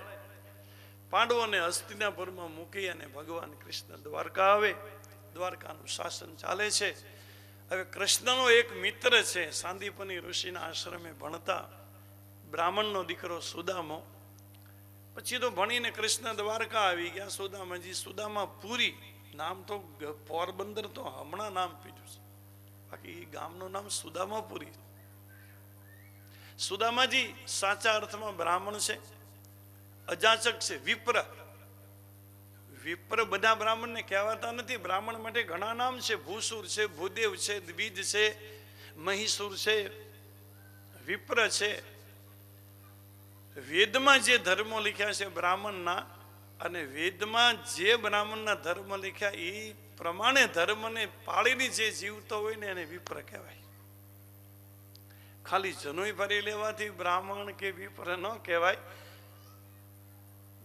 પાંડવોને હસ્તિનાપુરમાં મૂકી અને ભગવાન કૃષ્ણ દ્વારકા આવે. દ્વારકાનું શાસન ચાલે છે. હવે કૃષ્ણનો એક મિત્ર છે, સાંદીપની ઋષિના આશ્રમે ભણતા બ્રાહ્મણનો દીકરો સુદામો. પછી તો ભણીને કૃષ્ણ દ્વારકા આવી ગયા. સુદામાજી સુદામા પુરી નામ તો પોરબંદર તો હમણાં નામ પીધું છે. બાકી ગામનું નામ સુદામાપુરી. સુદામાજી સાચા અર્થમાં બ્રાહ્મણ છે. અજાચક છે, વિપ્ર. વિપ્ર બધા બ્રાહ્મણને કહેવાતા નથી. બ્રાહ્મણ માટે ઘણા નામ છે. ભૂસુર છે, ભૂદેવ છે, દ્વિજ છે, મહીસુર છે, વિપ્ર છે. વેદમાં જે ધર્મો લખ્યા છે બ્રાહ્મણના અને વેદમાં જે બ્રાહ્મણના ધર્મ લખ્યા એ પ્રમાણે ધર્મને પાળીને જે જીવતો હોય ને એને વિપ્ર કહેવાય. ખાલી જનોઈ ભરી લેવાથી બ્રાહ્મણ કે વિપ્ર ન કહેવાય.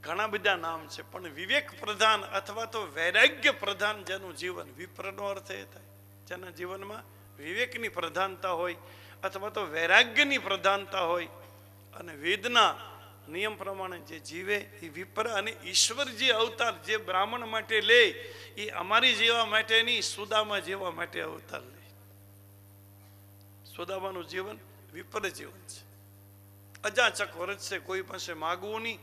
ઘણા બધા નામ છે, પણ વિવેક પ્રધાન અથવા તો વૈરાગ્ય પ્રધાન જેનું જીવન, વિપ્રનો અર્થ એ થાય. જેના જીવનમાં વિવેકની પ્રધાનતા હોય અથવા તો વૈરાગ્યની પ્રધાનતા હોય અને વેદના નિયમ પ્રમાણે જે જીવે એ વિપ્ર અને ઈશ્વર જે અવતાર જે બ્રાહ્મણ માટે લે, એ અમારી જેવા માટે નહીં, સુદામા જેવા માટે અવતાર લે. સુદામાનું જીવન વિપ્ર જીવન છે. અજાચક વરસશે કોઈ પાસે માગવું નહીં.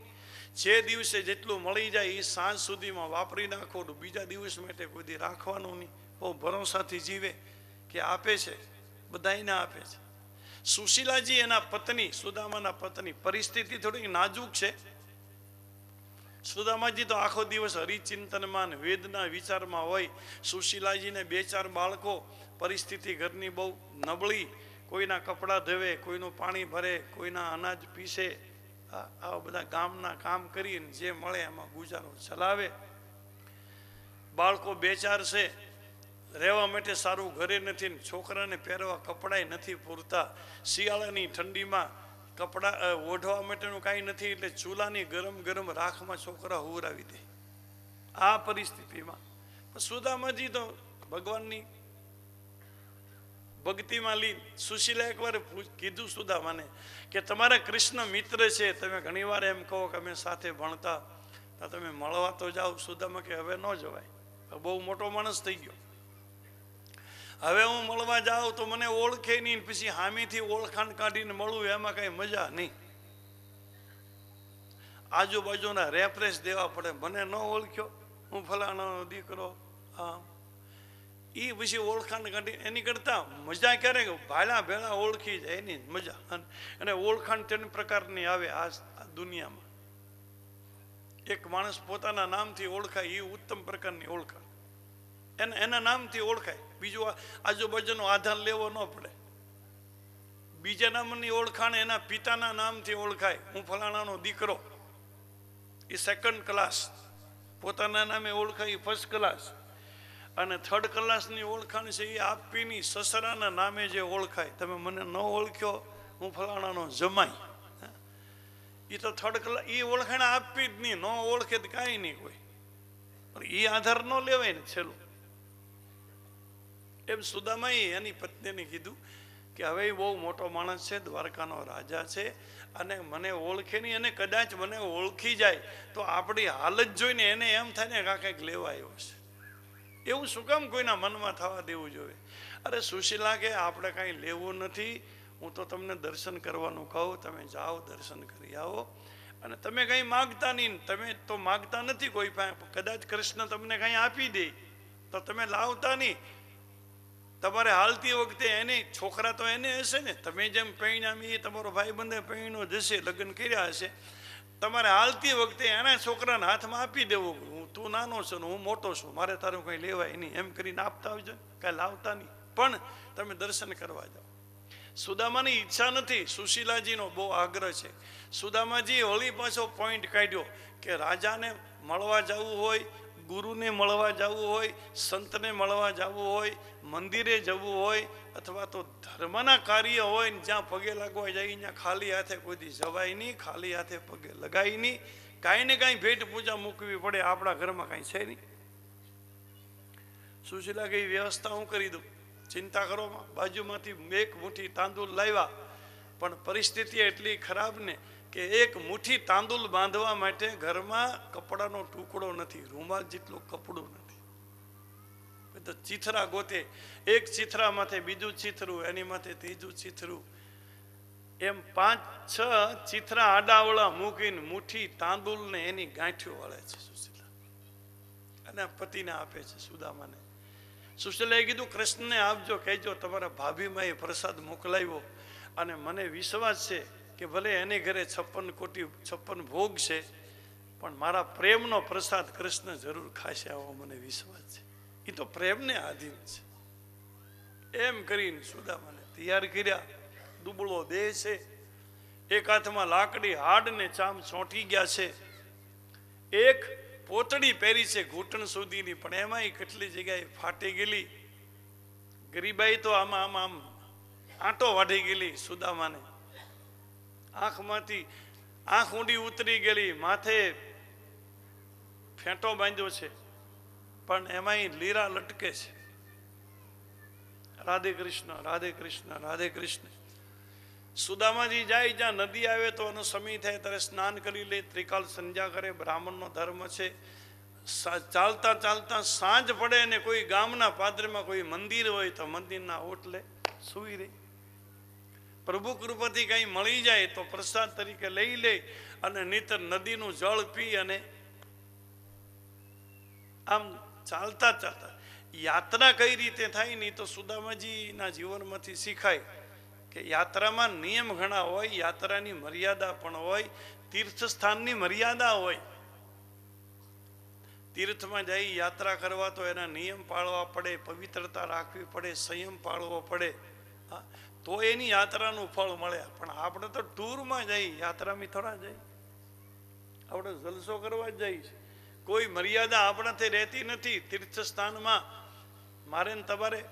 જે દિવસે જેટલું મળી જાય એ સાંજ સુધીમાં વાપરી નાખો બીજા દિવસ માટે કોઈ રાખવાનું નહીં. બહુ ભરોસાથી જીવે કે આપે છે બધાને આપે છે. સુશીલાજી એના પત્ની, સુદામાના પત્ની. પરિસ્થિતિ થોડીક નાજુક છે. સુદામાજી તો આખો દિવસ હરિચિંતનમાં વેદના વિચારમાં હોય. સુશીલાજીને બે ચાર બાળકો, પરિસ્થિતિ ઘરની બહુ નબળી. કોઈના કપડાં ધોવે, કોઈનું પાણી ભરે, કોઈના અનાજ પીસે. આવા બધા ગામના કામ કરીને જે મળે એમાં ગુજારો ચલાવે. બાળકો બે ચાર છે, રહેવા માટે સારું ઘરે નથી છોકરાને પહેરવા કપડાય નથી પૂરતા. શિયાળાની ઠંડીમાં કપડાં ઓઢવા માટેનું કાંઈ નથી એટલે ચૂલાની ગરમ ગરમ રાખમાં છોકરા હુરાવી દે. આ પરિસ્થિતિમાં. સુદામાજી તો ભગવાનની ભક્તિમાં લી સુશીલા એકવાર કીધું કીધું સુદામાને કે તમારા કૃષ્ણ મિત્ર છે, તમે ઘણીવાર એમ કહો કે અમે સાથે ભણતા, તો તમે મળવા તો જાઓ. સુદામા કે હવે ન જવાય. બહુ મોટો માણસ થઈ ગયો. હવે હું મળવા જાઉં તો મને ઓળખે નહીં પછી હામીથી ઓળખાણ કાઢીને મળું, એમાં કઈ મજા નહીં. આજુબાજુના રેફરેન્સ દેવા પડે. મને ન ઓળખ્યો. હું ફલાણાનો દીકરો, હા. એ પછી ઓળખાણ કાઢી એની કરતાં મજા ક્યારે ભાલા ભેળા ઓળખી જાય, એની મજા. અને- ઓળખાણ તેની પ્રકારની આવે આ દુનિયામાં. એક માણસ પોતાના નામથી ઓળખાય એ ઉત્તમ પ્રકારની ઓળખાણ. એને એના નામથી ઓળખાય. બીજું આજુબાજુનો આધાર લેવો ન પડે. બીજા નામની ઓળખાણ એના પિતાના નામથી ઓળખાય. હું ફલાણાનો દીકરો. એ સેકન્ડ ક્લાસ પોતાના નામે ઓળખાય ફર્સ્ટ ક્લાસ અને થર્ડ ક્લાસની ઓળખાણ છે એ આપીની સસરાના નામે જે ઓળખાય. તમે મને ન ઓળખ્યો, હું ફલાણાનો જમાય એ તો થર્ડ ક્લાસ એ ઓળખાણ આપી જ નહીં, ન ઓળખે તો કાંઈ નહીં કોઈ પણ એ આધાર ન લેવાય ને છેલ્લું. એમ સુદામાએ એની પત્નીને કીધું કે હવે એ બહુ મોટો માણસ છે, દ્વારકાનો રાજા છે અને મને ઓળખે નહીં અને કદાચ મને ઓળખી જાય તો આપણી હાલત જોઈને એને એમ થાય ને કંઈક લેવા આવ્યો છે એવું શું? કામ કોઈના મનમાં થવા દેવું જોઈએ? અરે સુશીલા કે આપણે કાંઈ લેવું નથી. હું તો તમને દર્શન કરવાનું કહું, તમે જાઓ, દર્શન કરી આવો. અને તમે કંઈ માગતા નહીં તમે તો માગતા નથી કોઈ પાસે. કદાચ કૃષ્ણ તમને કંઈ આપી દે, તો તમે લાવતા નહીં. તમારે હાલતી વખતે એને, છોકરા તો એને હશે ને. તમે જેમ પૈણામી એ તમારો ભાઈ બંને પૈણો જશે, લગ્ન કર્યા હશે. તમારે હાલતી વખતે એના છોકરાના હાથમાં આપી દેવું. તું નાનો છે ને હું મોટો છું, મારે તારું કંઈ લેવાય નહીં. એમ કરીને આપતા આવજો કાંઈ લાવતા નહીં. પણ તમે દર્શન કરવા જાઓ. સુદામાની ઈચ્છા નથી, સુશીલાજીનો બહુ આગ્રહ છે. સુદામાજી વળી પાછો પોઈન્ટ કાઢ્યો કે રાજાને મળવા જવું હોય, ગુરુને મળવા જવું હોય, સંતને મળવા જવું હોય, મંદિરે જવું હોય, અથવા તો ધર્મના કાર્ય હોય ને જ્યાં પગે લાગવા જાય ત્યાં ખાલી હાથે કોઈથી જવાય નહીં, ખાલી હાથે પગે લગાય નહીં. કાંઈ ને કાંઈ ભેટ પૂજા મૂકવી પડે, આપણા ઘરમાં કાંઈ છે નહીં. સુશીલા કઈ વ્યવસ્થા હું કરી દઉં. ચિંતા કરો બાજુમાંથી એક મુઠ્ઠી તાંદુલ લાવ્યા. પણ પરિસ્થિતિ એટલી ખરાબ ને કે એક મુઠ્ઠી તાંદુલ બાંધવા માટે ઘરમાં કપડાનો ટુકડો નથી, રૂમાલ જેટલું કપડું નથી. ચિથરા ગોતે. એક ચીથરા માથે બીજું ચીથરું, એની માથે ત્રીજું ચીથરું. એમ પાંચ, છ ચિત્રા આડાવડા મૂકીને મુઠ્ઠી તાંદુલને એની ગાંઠીઓ વળે છે સુશીલા. અને પતિને આપે છે સુદામાને. સુશીલાએ કીધું, કૃષ્ણને આપજો, કહેજો, તમારા ભાભીમાં એ પ્રસાદ મોકલાવ્યો અને મને વિશ્વાસ છે કે ભલે એને ઘરે છપ્પન કોટી, છપ્પન ભોગ છે, પણ મારા પ્રેમનો પ્રસાદ કૃષ્ણ જરૂર ખાશે આવો મને વિશ્વાસ છે. એ તો પ્રેમને આધીન છે. એમ કરીને સુદામાને તૈયાર કર્યા. દુબળો દેહ છે. એક હાથમાં લાકડી, હાડ ને ચામ ચોંટી ગયા છે. એક પોતડી પહેરી છે ઘૂંટણ સુધીની, પણ એમાંય કેટલી જગ્યાએ ફાટી ગયેલી. ગરીબાઈ તો આમાં આમાં આમ આંટો વાઢી ગયેલી સુદામાને. આંખમાંથી આંખ ઊંડી ઉતરી ગયેલી, માથે ફેંટો બાંધ્યો છે, પણ એમાંય લીરા લટકે છે. રાધે કૃષ્ણ રાધે કૃષ્ણ રાધે કૃષ્ણ. સુદામાજી જાય, જ્યાં નદી આવે તો એનો સમય થાય, ત્યારે સ્નાન કરી લે. ત્રિકાલ સંધ્યા કરે, બ્રાહ્મણનો ધર્મ છે. ચાલતા ચાલતા સાંજ પડે ને કોઈ ગામના પાદરમાં કોઈ મંદિર હોય તો મંદિરના ઓટલે સૂઈ રહી પ્રભુ કૃપાથી કંઈ મળી જાય તો પ્રસાદ તરીકે લઈ લે અને નીતર નદીનું જળ પી અને આમ ચાલતા ચાલતા યાત્રા કઈ રીતે થાય, નહીં તો સુદામાજીના જીવનમાંથી શીખાય. કે યાત્રામાં નિયમ ઘણા હોય, યાત્રાની મર્યાદા પણ હોય, તીર્થસ્થાનની મર્યાદા હોય. તીર્થમાં જઈ યાત્રા કરવા તો એના નિયમ પાળવા પડે, પવિત્રતા રાખવી પડે, સંયમ પાળવો પડે. તો એની યાત્રાનું ફળ મળે. પણ આપણે તો ટૂરમાં જઈ, યાત્રામાં થોડા જઈ. આપણે જલસો કરવા જ જઈએ કોઈ મર્યાદા આપણાથી રહેતી નથી. તીર્થસ્થાનમાં મારે ને તમારે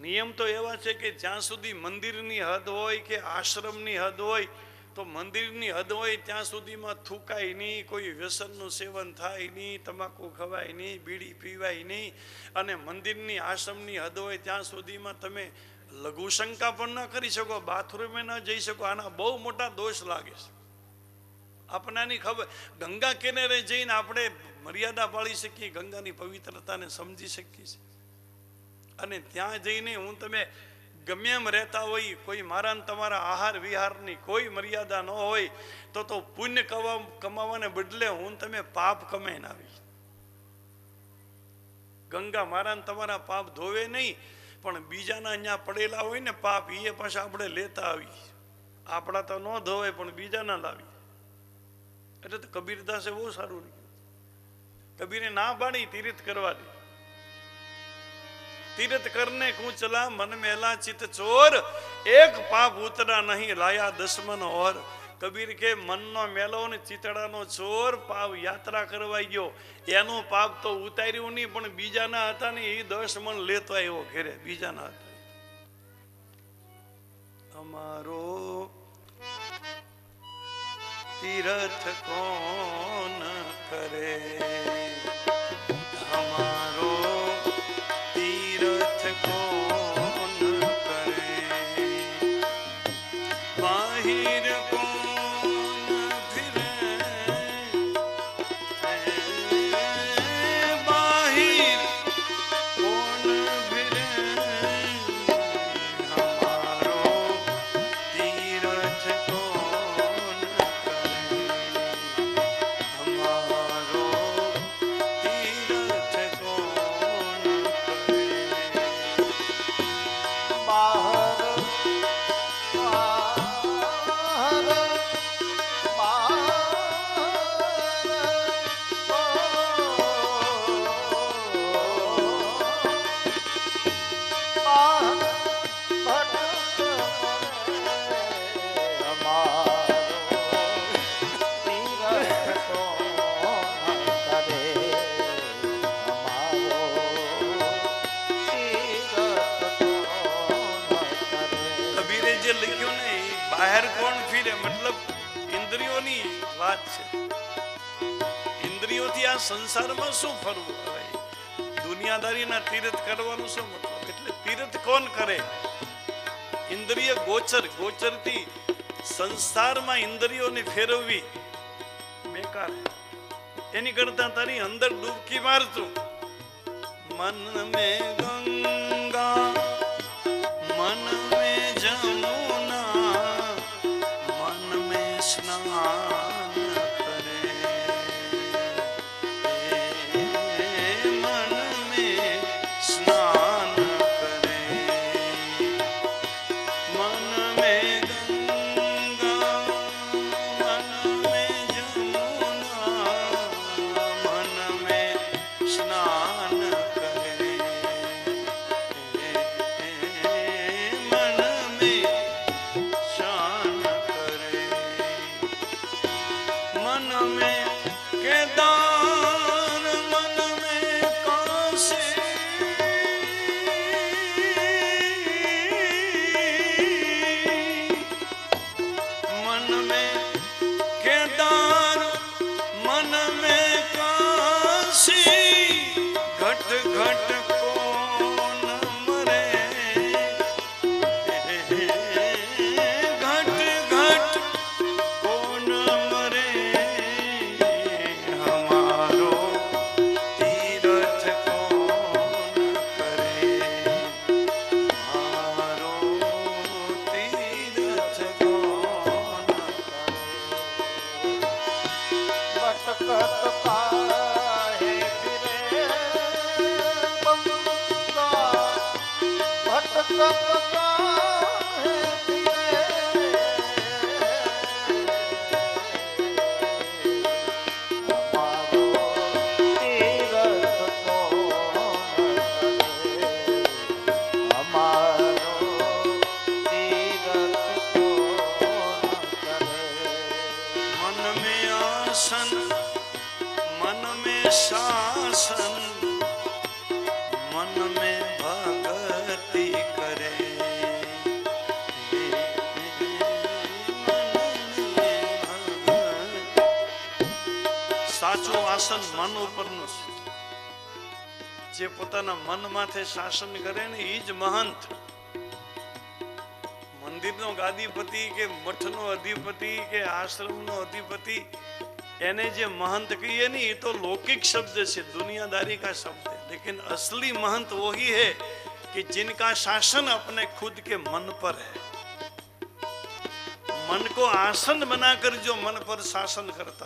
નિયમ તો એવા છે કે જ્યાં સુધી મંદિરની હદ હોય કે આશ્રમની હદ હોય, તો મંદિરની હદ હોય ત્યાં સુધીમાં થૂકાય નહીં, કોઈ વ્યસનનું સેવન થાય નહીં, તમાકુ ખવાય નહીં, બીડી પીવાય નહીં. અને મંદિરની આશ્રમની હદ હોય ત્યાં સુધીમાં તમે લઘુશંકા પણ ન કરી શકો, બાથરૂમે ન જઈ શકો, આના બહુ મોટા દોષ લાગે છે. આપણાની ખબર, ગંગા કિનારે જઈને આપણે મર્યાદા પાળી શકીએ, ગંગાની પવિત્રતાને સમજી શકીએ છીએ. અને ત્યાં જઈને હું તમે ગમે એમ રહેતા હોય, કોઈ મારા તમારા આહાર વિહારની કોઈ મર્યાદા ન હોય, તો તો પુણ્ય કમાવાને બદલે હું તમે પાપ કમાઈને આવી. ગંગા મારા તમારા પાપ ધોવે નહીં, પણ બીજાના અહીંયા પડેલા હોય ને પાપ એ પાછા આપણે લેતા આવી. આપણા તો ન ધોવે પણ બીજાના લાવી. એટલે તો કબીરદાસે બહુ સારું કબીરે ના પાડી, તીર્થ કરવાની તીર્થ કરને કૂચલા, મન મેલા ચિત ચોર, એક પાપ ઉતરા નહીં, લાયા દસમન ઓર. કબીર કે, મનનો મેલો ને ચિતડાનો ચોર પાપ યાત્રા કરવાઈ ગયો. એનું પાપ તો ઉતાર્યું નહીં, પણ બીજાના હતા ને એ દસ લેતો આવ્યો ઘેરે, બીજાના હતા. અમારો તીર્થ કોણ કરે? આ સંસારમાં શું ફરવું હોય દુનિયાદારીના તીર્થ કરવાનું શું મતલબ? એટલે તીર્થ કોણ કરે? ઇન્દ્રિય ગોચર, ગોચરથી સંસારમાં ઇન્દ્રિયોને ફેરવવી. બેકાર. એની કરતા તારી અંદર ડૂબકી મારતું. મન મે ગંગા અધિપતિ કે આશ્રમનો અધિપતિ એને જે महंत कहिए नहीं ये तो लौकिक शब्द से दुनियादारी का शब्द है लेकिन असली महंत वही है कि जिनका शासन अपने खुद के मन पर है मन को आसन बनाकर जो मन पर शासन करता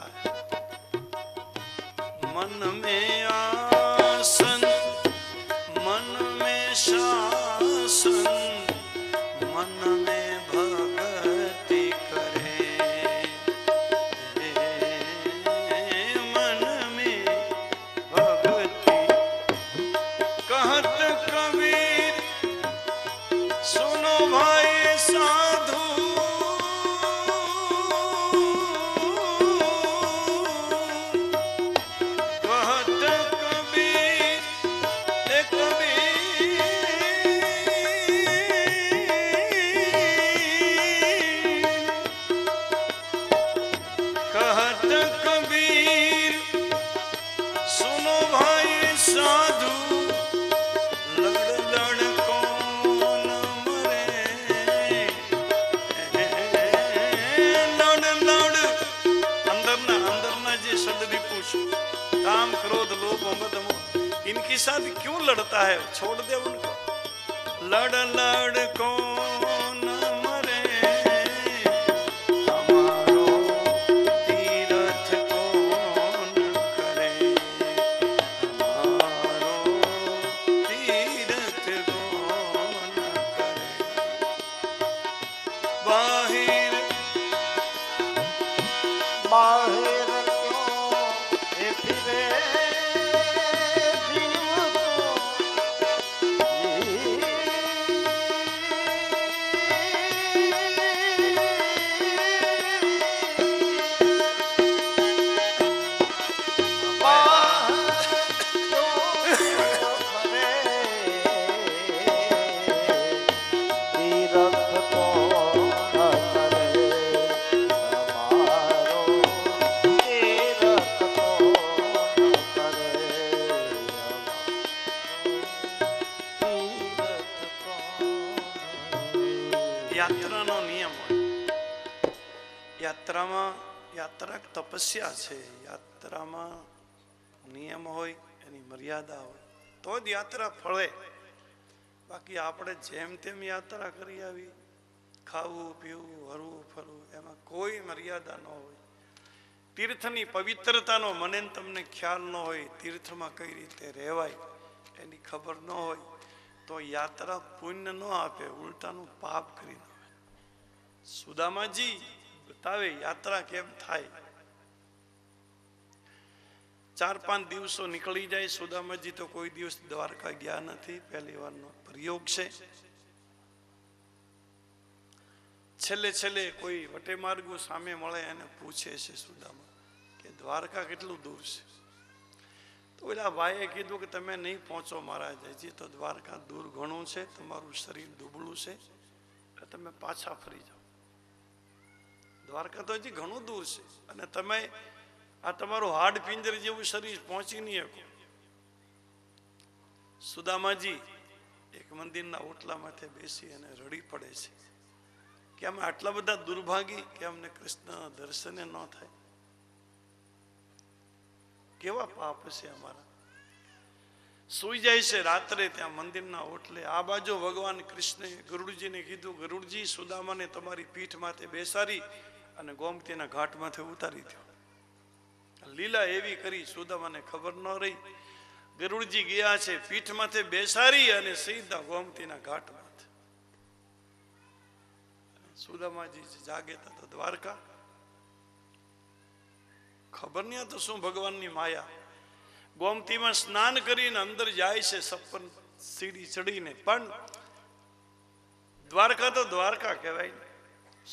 મર્યાદા ન હોય. તીર્થની પવિત્રતાનો મને તમને ખ્યાલ ન હોય, તીર્થમાં કઈ રીતે રહેવાય એની ખબર ન હોય, તો યાત્રા પુણ્ય ન આપે, ઉલટાનું પાપ કરી નાખે. સુદામાજી બતાવે, યાત્રા કેમ થાય? ચાર પાંચ દિવસો નીકળી જાય, સુદામાજી તો કોઈ દિવસ દ્વારકા ગયા નથી, પહેલી વારનો પ્રયોગ છે. છેલ્લે છેલ્લે કોઈ વટે માર્ગો સામે મળે એને પૂછે છે સુદામા કે દ્વારકા કેટલું દૂર છે? તો ઓલા ભાઈએ કીધું કે તમે નહીં પહોંચો મહારાજ, હજી તો દ્વારકા દૂર ઘણું છે, તમારું શરીર દુબળું છે તમે પાછા ફરી જાઓ. દ્વારકા તો હજી ઘણું દૂર છે અને તમે આ તમારું હાડ પિંજર જેવું શરીર પહોંચી નહીં શકો. સુદામાજી એક મંદિરના ઓટલા માથે બેસી અને રડી પડે છે. કે અમે આટલા બધા દુર્ભાગી કે અમને કૃષ્ણ દર્શને ન થાય. કેવા પાપ છે અમારા? સુઈ જાય છે રાત્રે ત્યાં મંદિરના ઓટલે. આ બાજુ ભગવાન કૃષ્ણે ગરુડજીને કીધું, ગરુડજી, સુદામાને તમારી પીઠ માથે બેસાડી અને ગોમતીના ઘાટ માથે ઉતારી દો લીલા એવી કરી સુદામાને ખબર ન રહી. ગરુડજી ગયા છે પીઠ માથે બેસાડી અને સીધા ગોમતીના ઘાટ માથે સુદામાજી જાગે તા તો દ્વારકા. ખબર નહીં તો શું ભગવાનની માયા. ગોમતીમાં સ્નાન કરીને અંદર જાય છે સપન સીડી ચડીને. પણ દ્વારકા તો દ્વારકા કહેવાય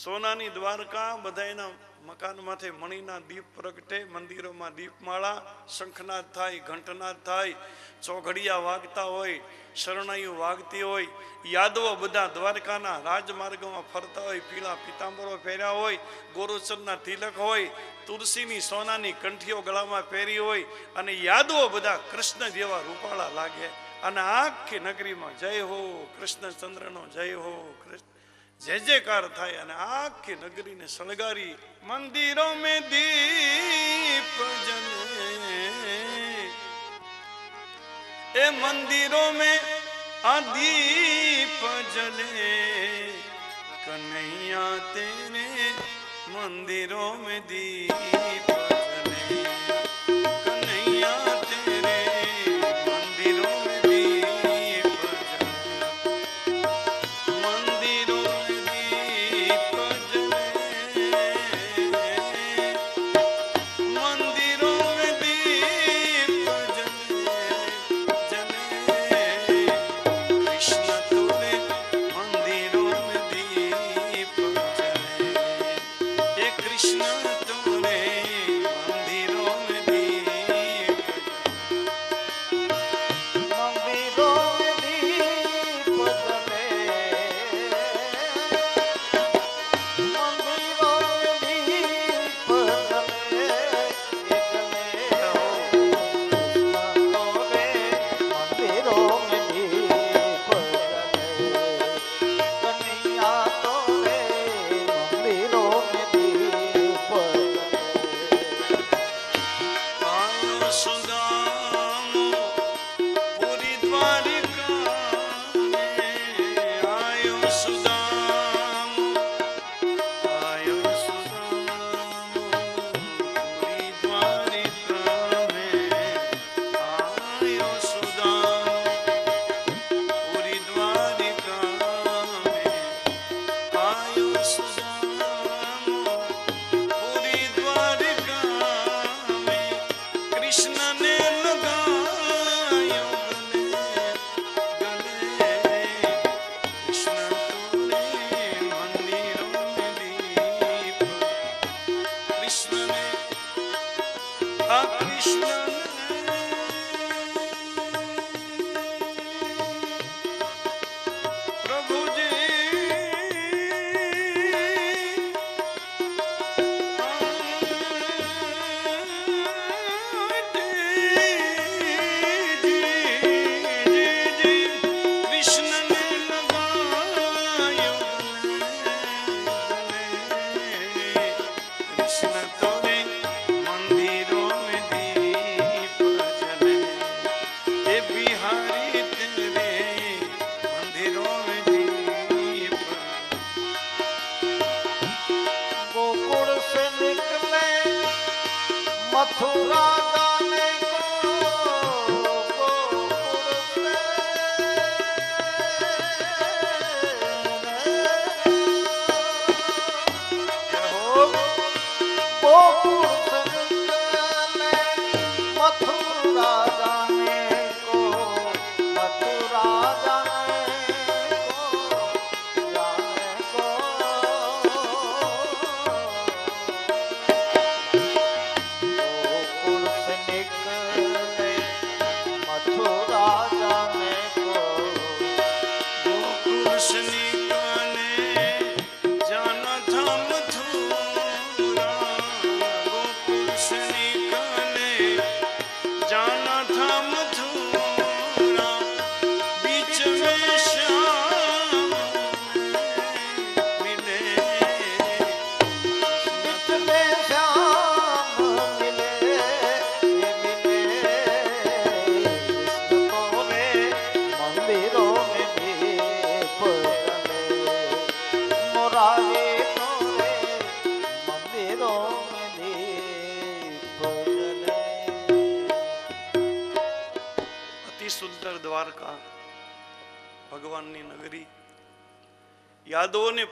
સોનાની દ્વારકા, બધા એના મકાન માથે મણીના દીપ પ્રગટે, મંદિરોમાં દીપમાળા, શંખનાદ થાય, ઘંટનાદ થાય, ચોઘડિયા વાગતા હોય, શરણાઈઓ વાગતી હોય, યાદવો બધા દ્વારકાના રાજમાર્ગમાં ફરતા હોય, પીળા પિતાંબરો પહેર્યા હોય ગોરોચરના તિલક હોય, તુલસીની સોનાની કંઠીઓ ગળામાં પહેરી હોય અને યાદવો બધા કૃષ્ણ જેવા રૂપાળા લાગે. અને આખી નગરીમાં જય હો કૃષ્ણચંદ્રનો જય હો કૃષ્ણ. જે જેકાર થાય અને આખી નગરીને સળગારી મંદિરો મે દીપ જલે. એ મંદિરો મે આ દીપ જલે. કનૈયા તેરે મંદિરો મે દીપ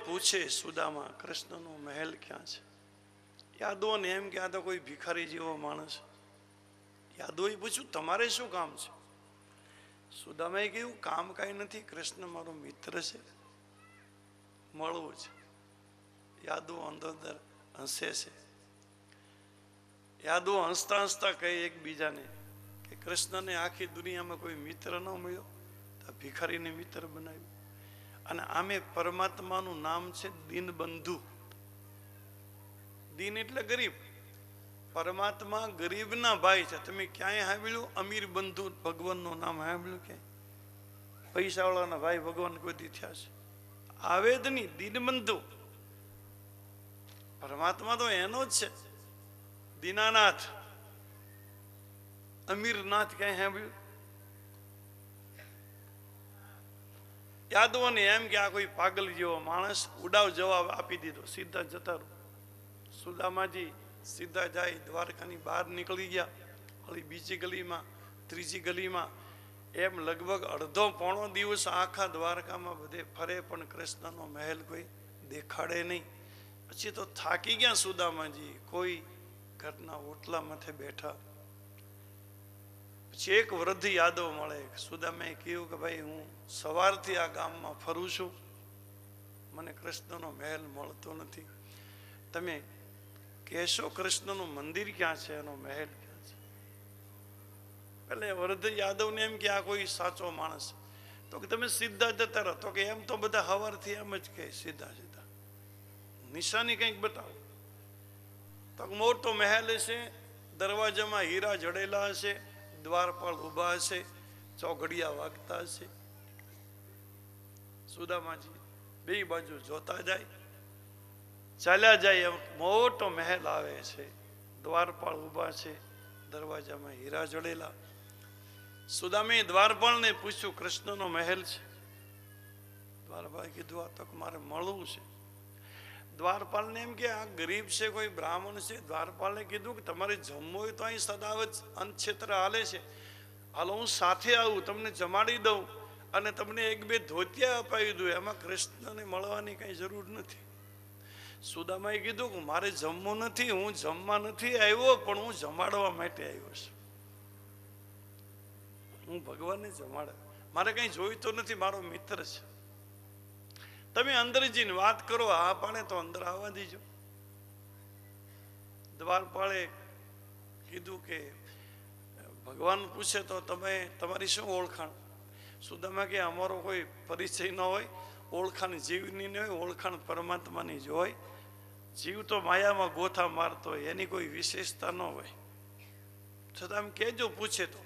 પૂછે સુદામા, કૃષ્ણનો મહેલ ક્યાં છે? યાદવોને એમ કે, આ તો કોઈ ભિખારી જેવો માણસ. યાદવોએ પૂછ્યું, તમારે શું કામ છે? સુદામાએ કહ્યું, કામ કાંઈ નથી, કૃષ્ણ મારો મિત્ર છે, મળવું છે. યાદવો અંદર હસે છે. યાદવો હસતા હસતા કહે એકબીજાને કે, કૃષ્ણને આખી દુનિયામાં કોઈ મિત્ર ન મળ્યો, તો ભિખારીને મિત્ર બનાવ્યું. અને આમે પરમાત્માનું નામ છે દીનબંધુ. દીન એટલે ગરીબ. પરમાત્મા ગરીબના ભાઈ છે. તમે ક્યાંય સાંભળ્યું? અમીર બંધુ ભગવાનનું નામ સાંભળ્યું ક્યાંય પૈસાવાળાના ભાઈ ભગવાન કોઈ થયા છે. આવેદની દીનબંધુ. પરમાત્મા તો એનો જ છે. દીનાનાથ. અમીરનાથ ક્યાંય સાંભળ્યું? યાદવોને એમ કે આ કોઈ પાગલ જેવો માણસ ઉડાવ જવાબ આપી દીધો. સીધા જતા સુદામાજી સીધા જાય દ્વારકાની બહાર નીકળી ગયા. વળી બીજી ગલીમાં, ત્રીજી ગલીમાં. એમ લગભગ અડધો પોણો દિવસ આખા દ્વારકામાં બધે ફરે પણ કૃષ્ણનો મહેલ કોઈ દેખાડે નહીં. પછી તો થાકી ગયા સુદામાજી. કોઈ ઘરના ઓટલા માથે બેઠા. પછી એક વૃદ્ધ યાદવ મળે સુદામે કહ્યું કે ભાઈ, હું સવારથી આ ગામમાં ફરું છું. મને કૃષ્ણનો મહેલ મળતો નથી. તમે કહેશો કૃષ્ણનું મંદિર ક્યાં છે? એનો મહેલ ક્યાં છે? એટલે વૃદ્ધ યાદવને એમ કે, આ કોઈ સાચો માણસ. તો કે, તમે સીધા જતા રહો. તો કે, એમ તો બધા હવારથી એમ જ કહે, સીધા સીધા નિશાની કંઈક બતાવો. તો મોટો મહેલ હશે, દરવાજામાં હીરા જડેલા હશે દ્વારપાળ ઊભા હશે ચોઘડિયા વાગતા હશે સુદામાજી બે બાજુ જોતા જાય, ચાલ્યા જાય એમ મોટો મહેલ આવે છે. દ્વારપાળ ઊભા છે, દરવાજામાં હીરા જડેલા. સુદામે દ્વારપાળને પૂછ્યું, કૃષ્ણનો મહેલ છે? દ્વારપાળે કીધું, આ તક મારે મળવું છે. દ્વારપાલને એમ કે, આ ગરીબ છે કોઈ બ્રાહ્મણ છે? દ્વારપાલને કીધું કે, તમારે જમવું હોય તો અહીં સદાવત અનક્ષેત્ર હાલે છે. હાલો, હું સાથે આવું, તમને જમાડી દઉં અને તમને એક બે ધોતિયા અપાવી દઉં. એમાં કૃષ્ણને મળવાની કાંઈ જરૂર નથી. સુદામાએ કીધું કે, મારે જમવું નથી, હું જમવા નથી આવ્યો, પણ હું જમાડવા માટે આવ્યો છું. હું ભગવાનને જમાડ મારે કંઈ જોઈતો નથી, મારો મિત્ર છે. તમે અંદર જઈને વાત કરો, આ પાણે તો અંદર આવવા દીજો. દ્વારપાળે કીધું કે, ભગવાન પૂછે તો તમે, તમારી શું ઓળખાણ? સુદામા કે અમારો કોઈ પરિચય ન હોય, ઓળખાણ જીવની ન હોય, ઓળખાણ પરમાત્માની જ હોય. જીવ તો માયામાં ગોથા મારતો હોય, એની કોઈ વિશેષતા ન હોય. છતાં આમ કહેજો, પૂછે તો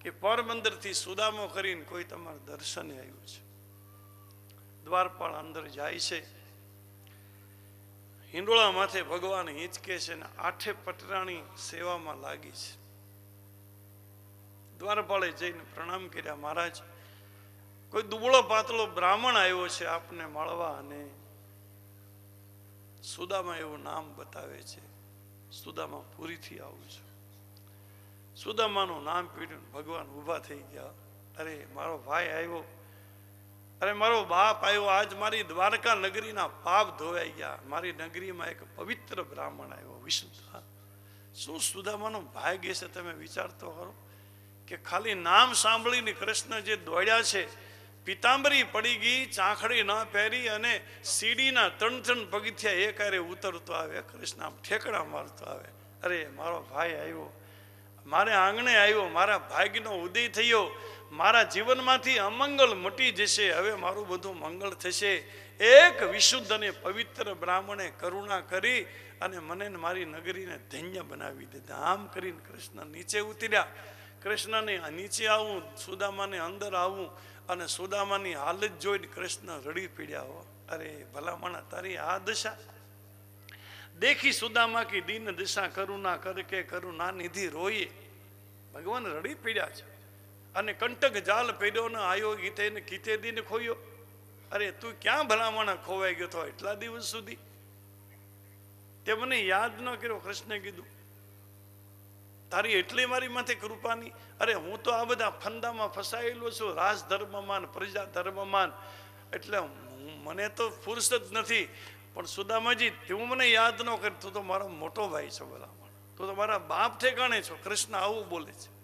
કે પરમંદરથી સુદામો કરીને કોઈ તમારા દર્શને આવ્યું છે. દ્વારપાળ અંદર જાય છે. હિંડોળા માથે ભગવાન હિંચકે છે ને આઠે પટરાણી સેવામાં લાગી છે. દ્વારપાળે જઈને પ્રણામ કર્યા, મહારાજ, કોઈ દુબળો પાતળો બ્રાહ્મણ આવ્યો છે આપને મળવા અને સુદામાં એવું નામ બતાવે છે. સુદામા પૂરીથી આવું છું. સુદામાનું નામ પીડ્યું ભગવાન ઊભા થઈ ગયા. અરે, મારો ભાઈ આવ્યો અરે મારો બાપ આવ્યો આજ મારી દ્વારકા નગરીના પાપ ધોવાઈ ગયા. મારી નગરીમાં એક પવિત્ર બ્રાહ્મણ આવ્યો, વિશુદ્ધ. શું સુદામાનો ભાગ્ય છે તમે વિચારતો કરો કે ખાલી નામ સાંભળીને કૃષ્ણ જે દોડ્યા છે, પિતાંબરી પડી ગઈ, ચાંખડી ન પહેરી અને સીડીના ત્રણ ત્રણ પગથિયા એક હારે ઉતરતો આવે, કૃષ્ણ આમ ઠેકડા મારતો આવે. અરે મારો ભાઈ આવ્યો, મારે આંગણે આવ્યો, મારા ભાગ્યનો ઉદય થયો. મારા જીવનમાંથી અમંગલ મટી જશે, હવે મારું બધું મંગળ થશે. એક વિશુદ્ધ અને પવિત્ર બ્રાહ્મણે કરુણા કરી અને મને મારી નગરીને ધન્ય બનાવી દીધા. આમ કરીને કૃષ્ણ નીચે ઉતર્યા. કૃષ્ણને નીચે આવું, સુદામાને અંદર આવું અને સુદામાની હાલત જોઈને કૃષ્ણ રડી પીડ્યા. હો અરે ભલામણા, તારી આ દશા? દેખી સુદામા કી દિન દિશા કરુણા કર કે કરુણા નિધિ રોઈએ ભગવાન રડી પીડ્યા છે. અને કંટક જાલ પહેર્યો ને આયો ગીતે ને કીતે દીને ખોયો. અરે તું ક્યાં ભલામણ ખોવાઈ ગયો તો એટલા દિવસ સુધી? તે મને યાદ ન કર્યો, કૃષ્ણે કીધું. તારી એટલી મારી માથે કૃપાની. અરે હું તો આ બધા ફંદામાં ફસાયેલો છું રાજ ધર્મમાન પ્રજા ધર્મમાન એટલે મને તો ફુરસત નથી. પણ સુદામાજી, તું મને યાદ ન કર, તું તો મારો મોટો ભાઈ છો ભલામણ. તું તો મારા બાપ ઠેકાણે છો. કૃષ્ણ આવું બોલે છે.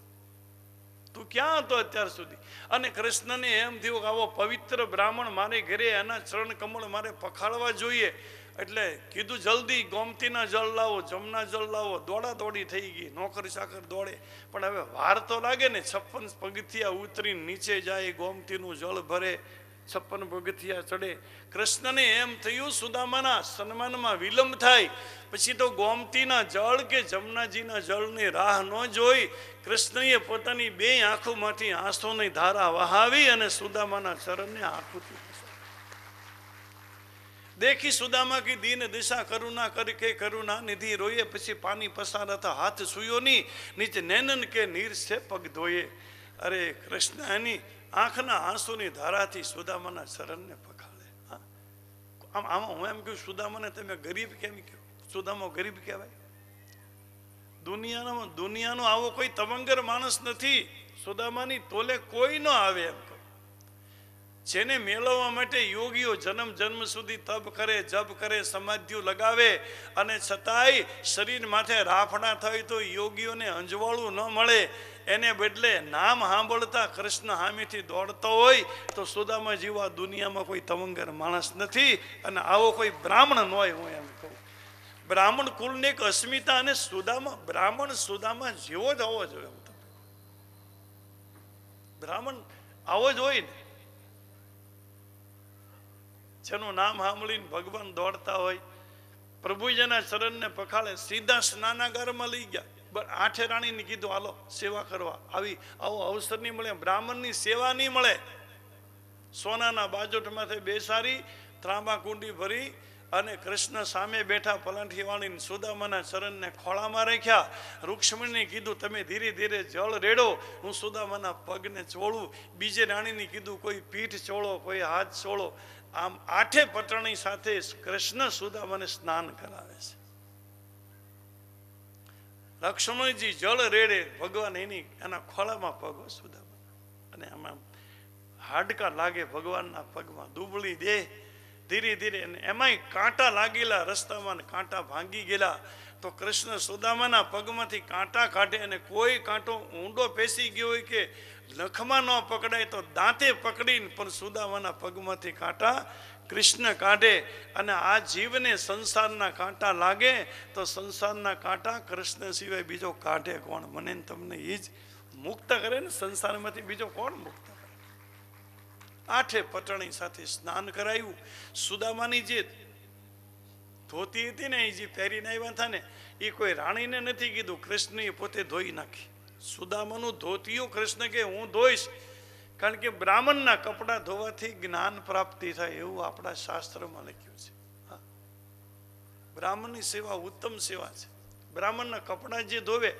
તું ક્યાં હતો અત્યાર સુધી? અને કૃષ્ણને એમ થયું કે આવો પવિત્ર બ્રાહ્મણ મારે ઘરે એના ચરણ કમળ મારે પખાડવા જોઈએ. એટલે કીધું, જલ્દી ગોમતીના જળ લાવો, જમના જળ લાવો. દોડા દોડી થઈ ગઈ. નોકર ચાકર દોડે. પણ હવે વાર તો લાગે ને, છપ્પન પગથિયા ઉતરી નીચે જાય, ગોમતીનું જળ ભરે. છપ્પન પગથિયા ચડે. કૃષ્ણને એમ થયું, સુદામાના સન્માનમાં વિલંબ થાય. પછી તો ગોમતીના જળ કે જમનાજીના જળની રાહ ન જોઈ. કૃષ્ણએ પોતાની બે આંખોમાંથી આંસુની ધારા વહાવી અને સુદામાના ચરણને આંખોથી દેખી સુદામા કી દીન દિશા કરુણા કરી કે કરુણા નિધિ રોયે. પછી પાણી પસાર હતા હાથ સુયો ની નીચે નેનન કે નીર છે પગ ધોયે. અરે કૃષ્ણ એની આંખના આંસુની ધારાથી સુદામાના શરણને પખાડે હા? આમ આમાં હું એમ કહ્યું સુદામાને તમે ગરીબ કેમ કહો? સુદામો ગરીબ કહેવાય. દુનિયાનો દુનિયાનો આવો કોઈ તવંગર માણસ નથી. સુદામાની તોલે કોઈ ન આવે એમ કહો. જેને મેળવવા માટે યોગીઓ જન્મ જન્મ સુધી તપ કરે, જપ કરે, સમાધિઓ લગાવે અને છતાંય શરીર માથે રાફડા થાય તો યોગીઓને અંજવાળું ન મળે. એને બદલે નામ સાંભળતા કૃષ્ણ હામીથી દોડતો હોય તો સુદામા જેવા દુનિયામાં કોઈ તવંગર માણસ નથી અને આવો કોઈ બ્રાહ્મણ ન હોય હું એમ કહું. બ્રાહ્મણ કુલની એક અસ્મિતા અને સુદામા, બ્રાહ્મણ સુદામા જેવો જ આવો જોઈએ હું તમે. બ્રાહ્મણ આવો જ હોય ને. જેનું નામ સાંભળીને ભગવાન દોડતા હોય, પ્રભુજીના ચરણને પખાળે સીધા સ્નાનાગારમાં લઈ ગયા. આઠે રાણીને કીધું, હાલો, સેવા કરવા. આવી, આવો અવસર નહીં મળે, બ્રાહ્મણની સેવા નહીં મળે. સોનાના બાજોટમાંથી બેસારી ત્રાંબા કુંડી ભરી અને કૃષ્ણ સામે બેઠા પલાઠી વાળીને સુદામાના ચરણને ખોળામાં રાખ્યા. રૂક્ષ્મણીને કીધું, તમે ધીરે ધીરે જળ રેડો, હું સુદામાના પગને ચોળું. બીજે રાણીને કીધું, કોઈ પીઠ ચોળો, કોઈ હાથ ચોળો. આમ આઠે પટણી સાથે કૃષ્ણ સુદામાને સ્નાન કરાવે છે. લક્ષ્મણજી જળ રેડે, ભગવાન એની એના ખોળામાં પગો સુદામા અને આમાં હાડકા લાગે ભગવાનના પગમાં, દુબળી દે. ધીરે ધીરે અને એમાંય કાંટા લાગેલા રસ્તામાં કાંટા ભાંગી ગયેલા, તો કૃષ્ણ સુદામાના પગમાંથી કાંટા કાઢે અને કોઈ કાંટો ઊંડો પેસી ગયો હોય કે નખમાં ન પકડાય તો દાંતે પકડીને પણ સુદામાના પગમાંથી કાંટા કૃષ્ણ કાઢે અને આ જીવને સંસારના કાંટા લાગે, તો સંસારના કાંટા કૃષ્ણ સિવાય બીજો કાઢે કોણ? મને તમને એ જ મુક્ત કરે ને સંસારમાંથી બીજો કોણ મુક્ત કરે? આઠે પટણી સાથે સ્નાન કરાયું. સુદામાની જે ધોતી હતી ને એ જે પહેરીને આવ્યા હતા ને એ કોઈ રાણીને નથી કીધું, કૃષ્ણએ પોતે ધોઈ નાખી. સુદામાનું ધોતિયું કૃષ્ણ કે, હું ધોઈશ. કારણ કે બ્રાહ્મણના કપડાં ધોવાથી જ્ઞાન પ્રાપ્તિ થાય એવું આપણા શાસ્ત્રમાં લખ્યું છે. બ્રાહ્મણની સેવા ઉત્તમ સેવા છે બ્રાહ્મણના કપડાં જે ધોવે,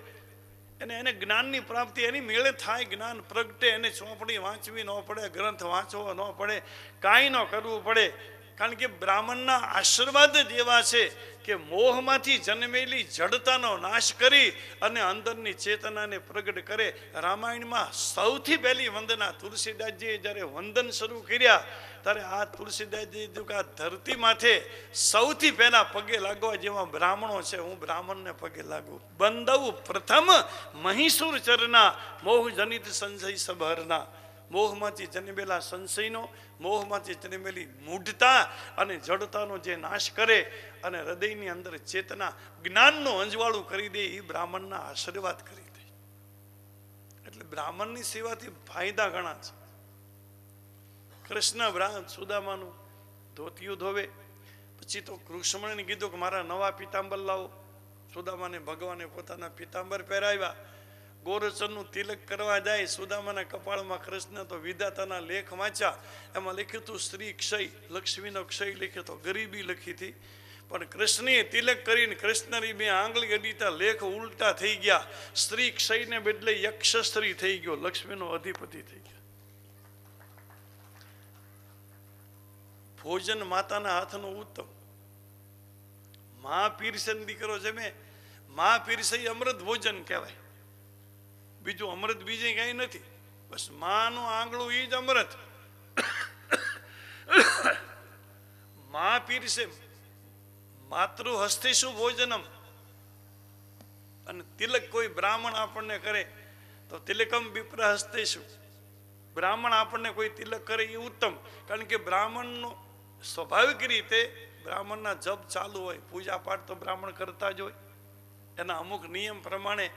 એને એને જ્ઞાનની પ્રાપ્તિ, એની મેળે થાય જ્ઞાન પ્રગટે, એને ચોપડી વાંચવી ન પડે, ગ્રંથ વાંચવો ન પડે, કાંઈ ન કરવું પડે કારણ કે બ્રાહ્મણના આશીર્વાદ જ એવા છે કે મોહમાંથી જન્મેલી જડતાનો નાશ કરી અને અંદરની ચેતનાને પ્રગટ કરે. રામાયણમાં સૌથી પહેલી વંદના તુલસીદાસજીએ જ્યારે વંદન શરૂ કર્યા, ત્યારે આ તુલસીદાસજી આ ધરતી માથે સૌથી પહેલા પગે લાગવા જેવા બ્રાહ્મણો છે. હું બ્રાહ્મણને પગે લાગુ. બંધવું પ્રથમ મહીસુર ચરના મોહ જનિત સંશય સભરના મોહમાંથી જન્મેલા સંશયનો, મોહમાંથી જન્મેલી મૂઢતા અને જડતાનો જે નાશ કરે અને હૃદયની અંદર ચેતના, જ્ઞાનનું અંજવાળું કરી દે એ બ્રાહ્મણના આશીર્વાદ કરી દે. એટલે બ્રાહ્મણની સેવાથી ફાયદા ઘણા છે. કૃષ્ણ બ્રાહ્મણ સુદામાનું ધોતિયું ધોવે, પછી તો કૃષ્ણને કીધું કે મારા નવા પિતાંબર લાવો. સુદામાને ભગવાને પોતાના પિતાંબર પહેરાવ્યા. ગોરચરનું તિલક કરવા જાય, સુદામાના કપાળમાં કૃષ્ણ તો વિધાતાના લેખ વાંચ્યા. એમાં લખ્યું હતું, સ્ત્રી ક્ષય, લક્ષ્મીનો ક્ષય લખ્યો હતો ગરીબી લખી હતી. પણ કૃષ્ણએ તિલક કરીને કૃષ્ણની બે આંગળી અડીતા લેખ ઉલટા થઈ ગયા. સ્ત્રી ક્ષયને બદલે યક્ષ સ્ત્રી થઈ ગયો, લક્ષ્મીનો અધિપતિ થઈ ગયો. ભોજન માતાના હાથનો ઉત્તમ. મા પીરસન દીકરો જમે મા પીરસે અમૃત ભોજન કહેવાય. બીજું અમૃત બીજે કઈ નથી. બસ માનું આંગળું એ જ અમૃત. મા પીરસે માતૃ હસ્તે શું ભોજનમ? અને તિલક કોઈ બ્રાહ્મણ આપણને કરે, તો તિલકમ વિપ્ર હસ્તે શું? બ્રાહ્મણ આપણને કોઈ તિલક કરે એ ઉત્તમ. કારણ કે બ્રાહ્મણનો સ્વાભાવિક રીતે બ્રાહ્મણના જપ ચાલુ હોય પૂજા પાઠ તો બ્રાહ્મણ કરતા જ હોય. એના અમુક નિયમ પ્રમાણે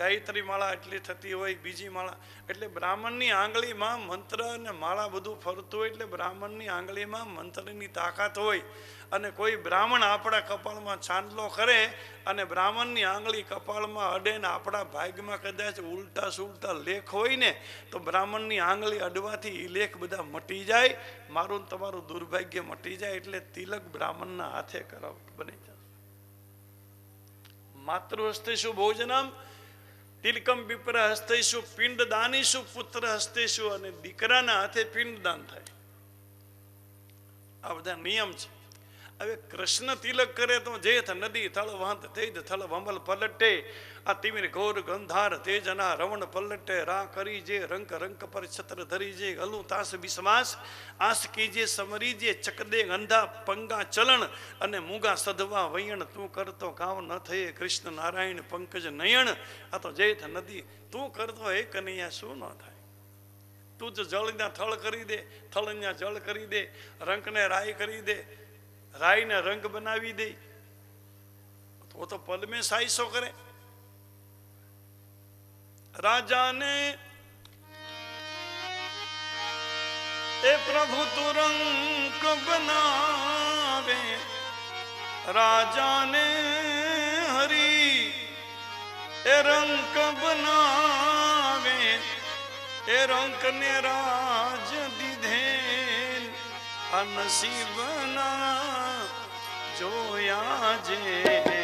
ગાયત્રી માળા એટલી થતી હોય, બીજી માળા. એટલે બ્રાહ્મણની આંગળીમાં મંત્ર અને માળા બધું ફરતું હોય એટલે બ્રાહ્મણની આંગળીમાં મંત્રની તાકાત હોય. અને કોઈ બ્રાહ્મણ આપણા કપાળમાં છાંદલો કરે અને બ્રાહ્મણની આંગળી કપાળમાં અડે ને આપણા ભાગ્યમાં કદાચ ઉલટા સુલટા લેખ હોય ને, તો બ્રાહ્મણની આંગળી અડવાથી એ લેખ બધા મટી જાય, મારું તમારું દુર્ભાગ્ય મટી જાય એટલે તિલક બ્રાહ્મણના હાથે કરાવ બની જાય. માતૃ શું ભોજનમ? તિલકમ બિપર હસ્તેશુ પિંડ દાનીશું પુત્ર હસ્તેશુ અને દીકરાના હાથે પિંડદાન થાય. આ બધા નિયમ છે. હવે કૃષ્ણ તિલક કરે તો જેથ નદી થળ વાંત તેજ થળ વમલ પલટે. આ તિમિર ઘોર ગંધાર તેજના રવણ પલટે. રા કરી જે રંક રંક પર છત્ર ધરી જે ગલું તાસ વિશ્વાસ. આસ કીજે સમરી જે ચકદે ગંધા પંગા ચલણ. અને મૂગા સધવા વૈયણ તું કરતો કાવ ન થયે. કૃષ્ણ નારાયણ પંકજ નયણ. આ તો જેઠ નદી તું કરતો હે કનૈયા શું ન થાય? તું જ જળના થળ કરી દે, થળના જળ કરી દે, રંકને રાય કરી દે. રાયને રંગ બનાવી દે. તો તો પલમે સાઈસો કરે રાજાને એ પ્રભુ તું રંગ બનાવે. રાજાને હરી એ રંગ બનાવે. એ રંગ ને રાજ દીધે આ નસીબના જોયા જેવા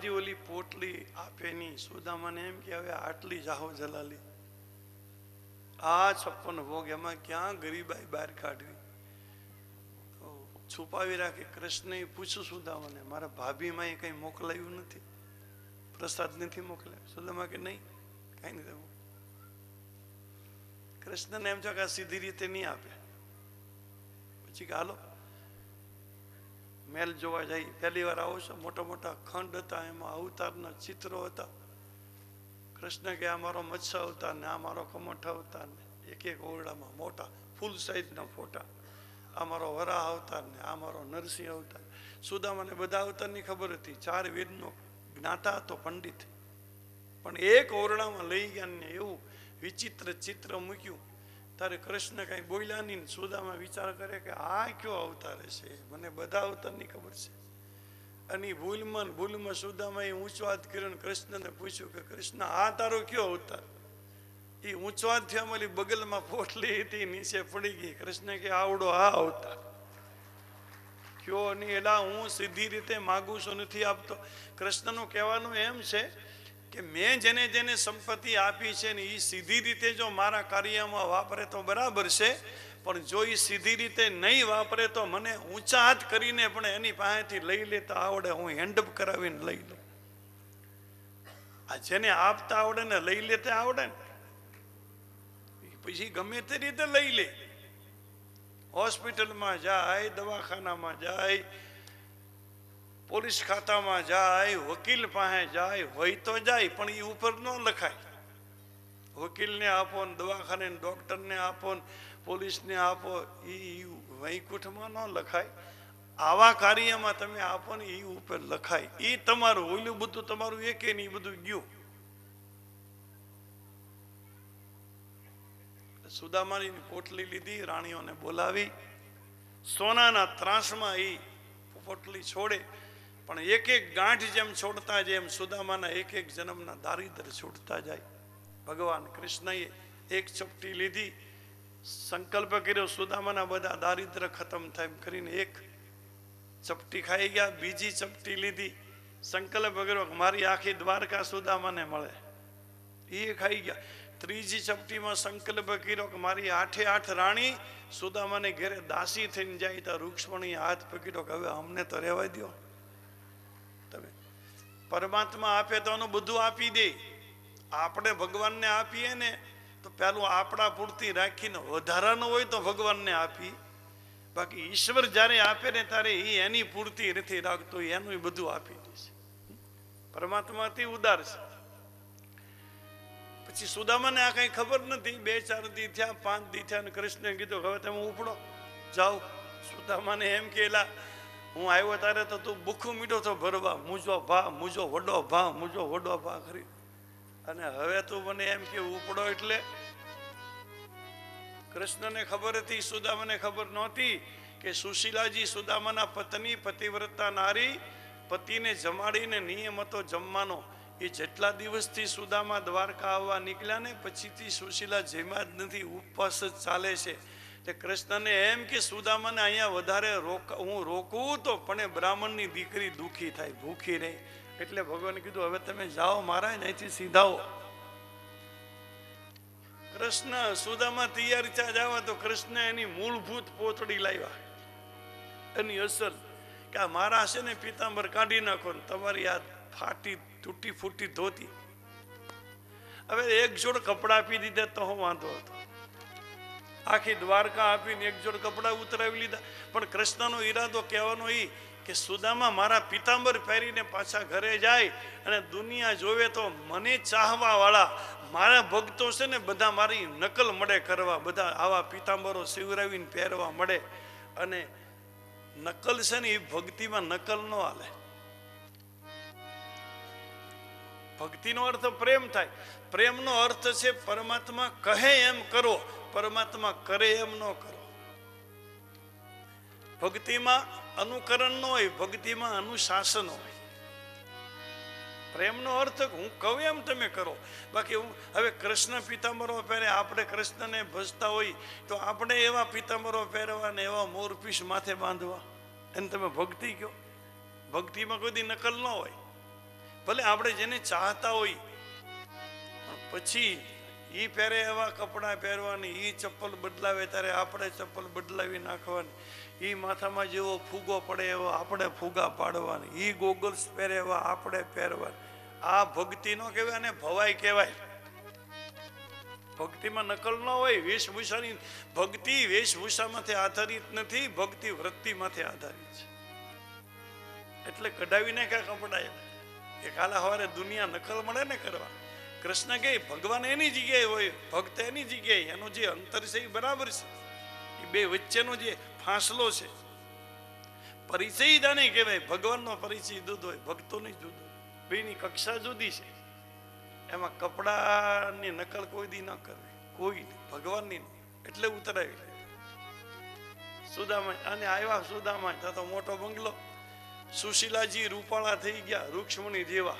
સુદામાજી ઓલી પોટલી આપે નહીં સુદામાને એમ કે હવે આટલી જાહો જલાલી. આ છપ્પન ભોગ એમાં ક્યાં ગરીબાઈ બહાર કાઢવી? છુપાવી રાખે કૃષ્ણએ પૂછ્યું સુદામાને, મારા ભાભીમાં કંઈ મોકલાયું નથી? પ્રસાદ નથી મોકલાયો? સુદામા કે, નહીં, કઈ નથી કૃષ્ણને એમ છો કે સીધી રીતે નહીં આપે. પછી કે, હાલો મેલ જોવા જઈ પહેલી વાર આવો છો, મોટા મોટા ખંડ હતા, એમાં અવતારના ચિત્રો હતા. કૃષ્ણ કે આ મારો મત્સ્ય અવતાર ને, આ મારો કમઠ અવતાર ને, એક એક ઓરડામાં મોટા, ફૂલ સાઈઝના ફોટા. આ મારો વરાહ અવતાર ને, આ મારો નરસિંહ અવતાર. સુદામાને બધા અવતારની ખબર હતી. ચાર વેદનો જ્ઞાતા હતો પંડિત. પણ એક ઓરડામાં લઈ ગયા ને એવું વિચિત્ર ચિત્ર મૂક્યું. તારે કૃષ્ણ કાંઈ બોલ્યા નહીં ને વિચાર કરે કે આ કયો અવતાર છે? મને બધા અવતારની ખબર છે. અને ભૂલમાં ભૂલમાં સુદામા એ ઊંચો હાથ કર્યો કૃષ્ણને પૂછ્યું કે કૃષ્ણ, આ તારો કયો અવતાર? એ ઊંચો હાથ થયા મળી બગલમાં પોટલી હતી, નીચે પડી ગઈ. કૃષ્ણ કે આવડો આ અવતાર. કયો નહીં, એલા હું સીધી રીતે માગું છું, નથી આપતો. કૃષ્ણનું કહેવાનું એમ છે કે મેં જેને જેને સંપત્તિ આપી છે ને એ સીધી રીતે જો મારા કાર્યમાં વાપરે તો બરાબર છે, પણ જો એ સીધી રીતે નહીં વાપરે તો મને ઊંચા હાથ કરીને પણ એની પાસેથી લઈ લેતા આવડે, હું હેન્ડઅપ કરાવીને લઈ લઉં. આ જેને આપતા આવડે ને લઈ લેતા આવડે ને પછી ગમે તે રીતે લઈ લે. હોસ્પિટલમાં જાય, દવાખાનામાં જાય પોલીસ ખાતામાં જાય, વકીલ પાસે જાય, હોય તો જાય, પણ એ ઉપર ન લખાય. વકીલને આપો ને દવાખાને ડોક્ટરને આપો ને પોલીસને આપો એ વૈકુંઠમાં ન લખાય. આવા કાર્યમાં તમે આપો ને એ ઉપર લખાય. એ તમારું, ઓલું બધું તમારું એક એ બધું ગયું. સુદામાની પોટલી લીધી, રાણીઓને બોલાવી. સોનાના ત્રાસમાં એ પોટલી છોડે. પણ એક એક ગાંઠ જેમ છોડતા જાય, એમ સુદામાના એક એક જન્મના દારિદ્ર છૂટતા જાય. ભગવાન કૃષ્ણએ એક ચપટી લીધી, સંકલ્પ કર્યો, સુદામાના બધા દારિદ્ર ખતમ થાય કરીને એક ચપટી ખાઈ ગયા, બીજી ચપટી લીધી. સંકલ્પ કર્યો મારી આખી દ્વારકા સુદામાને મળે. એ ખાઈ ગયા. ત્રીજી ચપટીમાં સંકલ્પ કર્યો કે મારી આઠે આઠ રાણી સુદામાને ઘેરે દાસી થઈને જાય તો રૂક્ષ્મણી હાથ પકડ્યો કે હવે અમને તો રહેવા દો પરમાત્મા આપે તો એનું બધું આપી દે. આપણે ભગવાનને આપીએ ને, તો પેલું આપણા પૂરતી રાખીને વધારાનું હોય તો ભગવાનને આપી. બાકી ઈશ્વર જ્યારે આપે ને ત્યારે એ એની પૂરતી નથી રાખતો એનું બધું આપી દે છે. પરમાત્મા અતિ ઉદાર છે. પછી સુદામાને આ કઈ ખબર નથી, બે ચાર દી થયા, પાંચ દી થયા અને કૃષ્ણે કીધું, હવે તમે ઉપડો, જાઓ. સુદામાને એમ કેલા હું આવ્યો ત્યારે તો તું ભૂખું મીઠો તો ભરવા મૂજો ભા મૂજો વડો ભા મૂજો વડો ભા કરી. અને હવે તું મને એમ કે ઉપડો એટલે? કૃષ્ણને ખબર હતી, સુદામાને ખબર નહોતી કે સુશીલાજી સુદામાના પત્ની પતિવ્રતા નારી પતિને જમાડીને નિયમ હતો જમવાનો. એ જેટલા દિવસથી સુદામા દ્વારકા આવવા નીકળ્યા ને પછીથી સુશીલા જેમાં જ નથી, ઉપવાસ જ ચાલે છે. તે કૃષ્ણને એમ કે સુદામાને અહીંયા વધારે રોક હું રોકું તો, પણ એ બ્રાહ્મણની દીકરી દુઃખી થાય, ભૂખી રહે. એટલે ભગવાને કીધું, હવે તમે જાઓ મારા અહીંથી સીધાઓ કૃષ્ણ સુદામા તૈયાર થયા જવા તો કૃષ્ણ એની મૂળભૂત પોતડી લાવ્યા. એની અસર કે આ મારા છે ને પિતાંબર કાઢી નાખો ને તમારી આ ફાટી, તૂટી ફૂટી ધોતી. હવે એક જોડ કપડાં આપી દીધા તો હું વાંધો હતો. આખી દ્વારકા આપીને એક જોડ કપડાં ઉતરાવી લીધા. પણ કૃષ્ણનો ઈરાદો કહેવાનો એ કે સુદામા મારા પિતાંબર પહેરીને પાછા ઘરે જાય અને દુનિયા જોવે તો મને ચાહવાવાળા મારા ભક્તો છે ને બધા મારી નકલ મળે કરવા, બધા આવા પિતાંબરો સિવરાવીને પહેરવા મળે. અને નકલ છે ને એ ભક્તિમાં નકલ ન હાલે. ભક્તિનો અર્થ પ્રેમ થાય. પ્રેમનો અર્થ છે પરમાત્મા કહે એમ કરો. પરમાત્મા કરે એમ ન કરો. ભક્તિમાં અનુકરણ ન હોય, ભક્તિમાં અનુશાસન હોય. પ્રેમનો અર્થ હું કહું એમ તમે કરો. બાકી હું, હવે કૃષ્ણ પિતાંબરો પહેરે, આપણે કૃષ્ણને ભજતા હોય, તો આપણે એવા પિતાંબરો પહેરવા ને એવા મોરપીસ માથે બાંધવા. એને તમે ભક્તિ કહો. ભક્તિમાં કોઈ નકલ ન હોય. ભલે આપણે જેને ચાહતા હોય. પછી ઈ પહેરે એવા કપડાં પહેરવાની, ઈ ચપ્પલ બદલાવે ત્યારે આપણે ચપ્પલ બદલાવી નાખવાની. ઈ માથામાં જેવો ફૂગો પડે એવો આપણે ફૂગા પાડવાની. ઈ ગોગલ્સ પહેરે એવા આપણે પહેરવાની. આ ભક્તિ નો કહેવાય અને ભવાઈ કહેવાય. ભક્તિમાં નકલ ન હોય, વેશભૂષાની, ભક્તિ વેશભૂષામાંથી આધારિત નથી, ભક્તિ વૃત્તિમાંથી આધારિત છે. એટલે કઢાવીને ક્યાં કપડા એમ? કે કાલા સવારે દુનિયા નકલ મળે ને કરવા. કૃષ્ણ કહે, ભગવાન એની જગ્યાએ હોય, ભક્ત એની જગ્યાએ. એનો જે અંતર છે એ બરાબર છે. એ બે વચ્ચેનો જે ફાંસલો છે. પરિચય જાણે કહેવાય, ભગવાનનો પરિચય જુદો હોય, ભક્તોની જુદો બેની કક્ષા જુદી છે. એમાં કપડાની નકલ કોઈ દી ન કરવી. કોઈ ભગવાનની એટલે ઉતરાવી સુદામા અને આવ્યા સુદામા તો મોટો બંગલો. સુશીલાજી રૂપાળા થઈ ગયા, રૂક્ષ્મણી જેવા.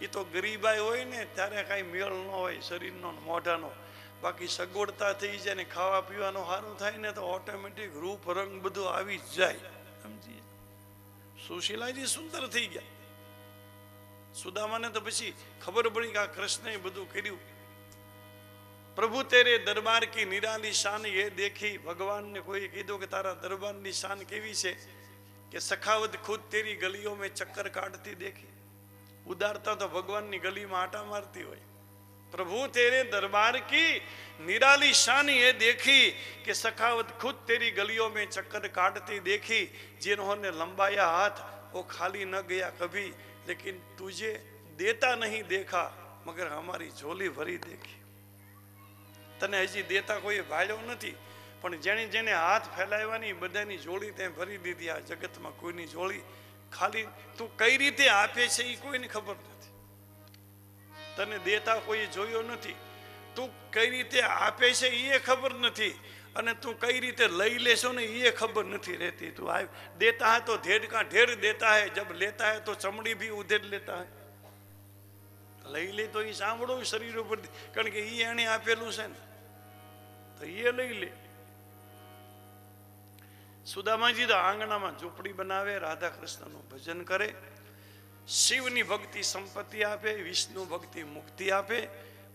એ તો ગરીબાઈ હોય ને, ત્યારે કાંઈ મેળ ન હોય, શરીરનો મોઢાનો. બાકી સગવડતા થઈ જાય ને, ખાવા પીવાનું સારું થાય ને, તો ઓટોમેટિક રૂપ, રંગ બધું આવી જાય. સમજી સુશીલાજી સુંદર થઈ ગયા. સુદામાને તો પછી ખબર પડી કે આ કૃષ્ણએ બધું કર્યું. પ્રભુ તેરે દરબાર કી નિરાલી શાન એ દેખી. ભગવાનને કોઈ કીધું કે તારા દરબારની શાન કેવી છે? કે સખાવત ખુદ તેરી ગલીઓ મેં ચક્કર કાઢતી દેખી. ઉદારતા તો ભગવાનની ગલીમાં આટા મારતી હોય પ્રભુ તેરે દરબાર की निराली शान ये देखी कि सखावत खुद तेरी गलियों में चक्कर काटती देखी जिन्होंने लंबाया हाथ वो खाली न गया कभी लेकिन तुझे देता नहीं देखा मगर हमारी झोली भरी देखી તને હજી દેતા કોઈ ભાળ્યો નથી પણ જેણે જેને હાથ ફેલાવવાની બધાની જોડી તે ભરી દીધી આ જગતમાં કોઈની જોડી ખાલી તું કઈ રીતે આપે છે એ કોઈને ખબર નથી. તને દેતા કોઈ જોયો નથી. તું કઈ રીતે આપે છે એ ખબર નથી. અને તું કઈ રીતે લઈ લેશો ને એ ખબર નથી રહેતી. તું આ દેતા હે તો ઢેર કા ઢેર દેતા હે. જબ લેતા હે તો ચમડી ભી ઉધેર લેતા હે. લઈ લે તો એ સાંભળો શરીર ઉપર કારણ કે એ એને આપેલું છે ને. તો એ લઈ લે. સુદામાજી તો આંગણામાં ઝૂંપડી બનાવે રાધા કૃષ્ણનું ભજન કરે, શિવની ભક્તિ સંપત્તિ આપે, વિષ્ણુ ભક્તિ મુક્તિ આપે,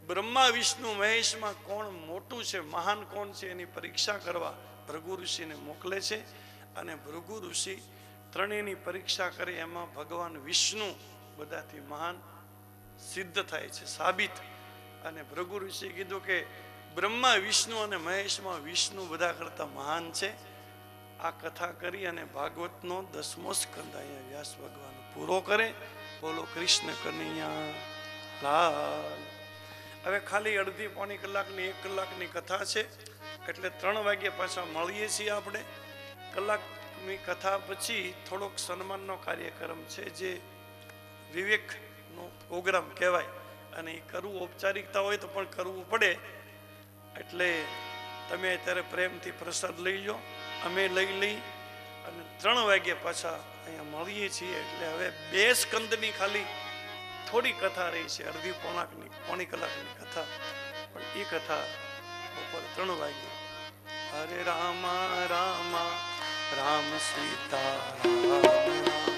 બ્રહ્મા, વિષ્ણુ, મહેશમાં કોણ મોટું છે, મહાન કોણ છે એની પરીક્ષા કરવા ભૃગુ ઋષિને મોકલે છે અને ભૃગુ ઋષિ ત્રણેયની પરીક્ષા કરે, એમાં ભગવાન વિષ્ણુ બધાથી મહાન સિદ્ધ થાય છે, સાબિત. અને ભૃગુ ઋષિ કીધું કે બ્રહ્મા, વિષ્ણુ અને મહેશમાં વિષ્ણુ બધા કરતા મહાન છે. આ કથા કરી અને ભાગવતનો દસમો સ્કંદ અહીંયા વ્યાસ ભગવાન પૂરો કરે. બોલો કૃષ્ણ કનૈયા, લાલ. હવે ખાલી અડધી પોણી કલાકની, એક કલાકની કથા છે. એટલે ત્રણ વાગે પાછા મળીએ છીએ આપણે. કલાકની કથા પછી થોડોક સન્માનનો કાર્યક્રમ છે જે વિવેકનો પ્રોગ્રામ કહેવાય. અને એ કરવું ઔપચારિકતા હોય તો પણ કરવું પડે. એટલે તમે અત્યારે પ્રેમથી પ્રસાદ લઈ લો અમે લઈ લઈ અને ત્રણ વાગ્યા પાછા અહીંયા મળીએ છીએ. એટલે હવે બે સ્કંદની ખાલી થોડી કથા રહી છે, અડધી પોણાકની, પોણી કલાકની કથા. પણ એ કથા બપોરે ત્રણ વાગે. હરે રામા રામા, રામ સીતા રામ.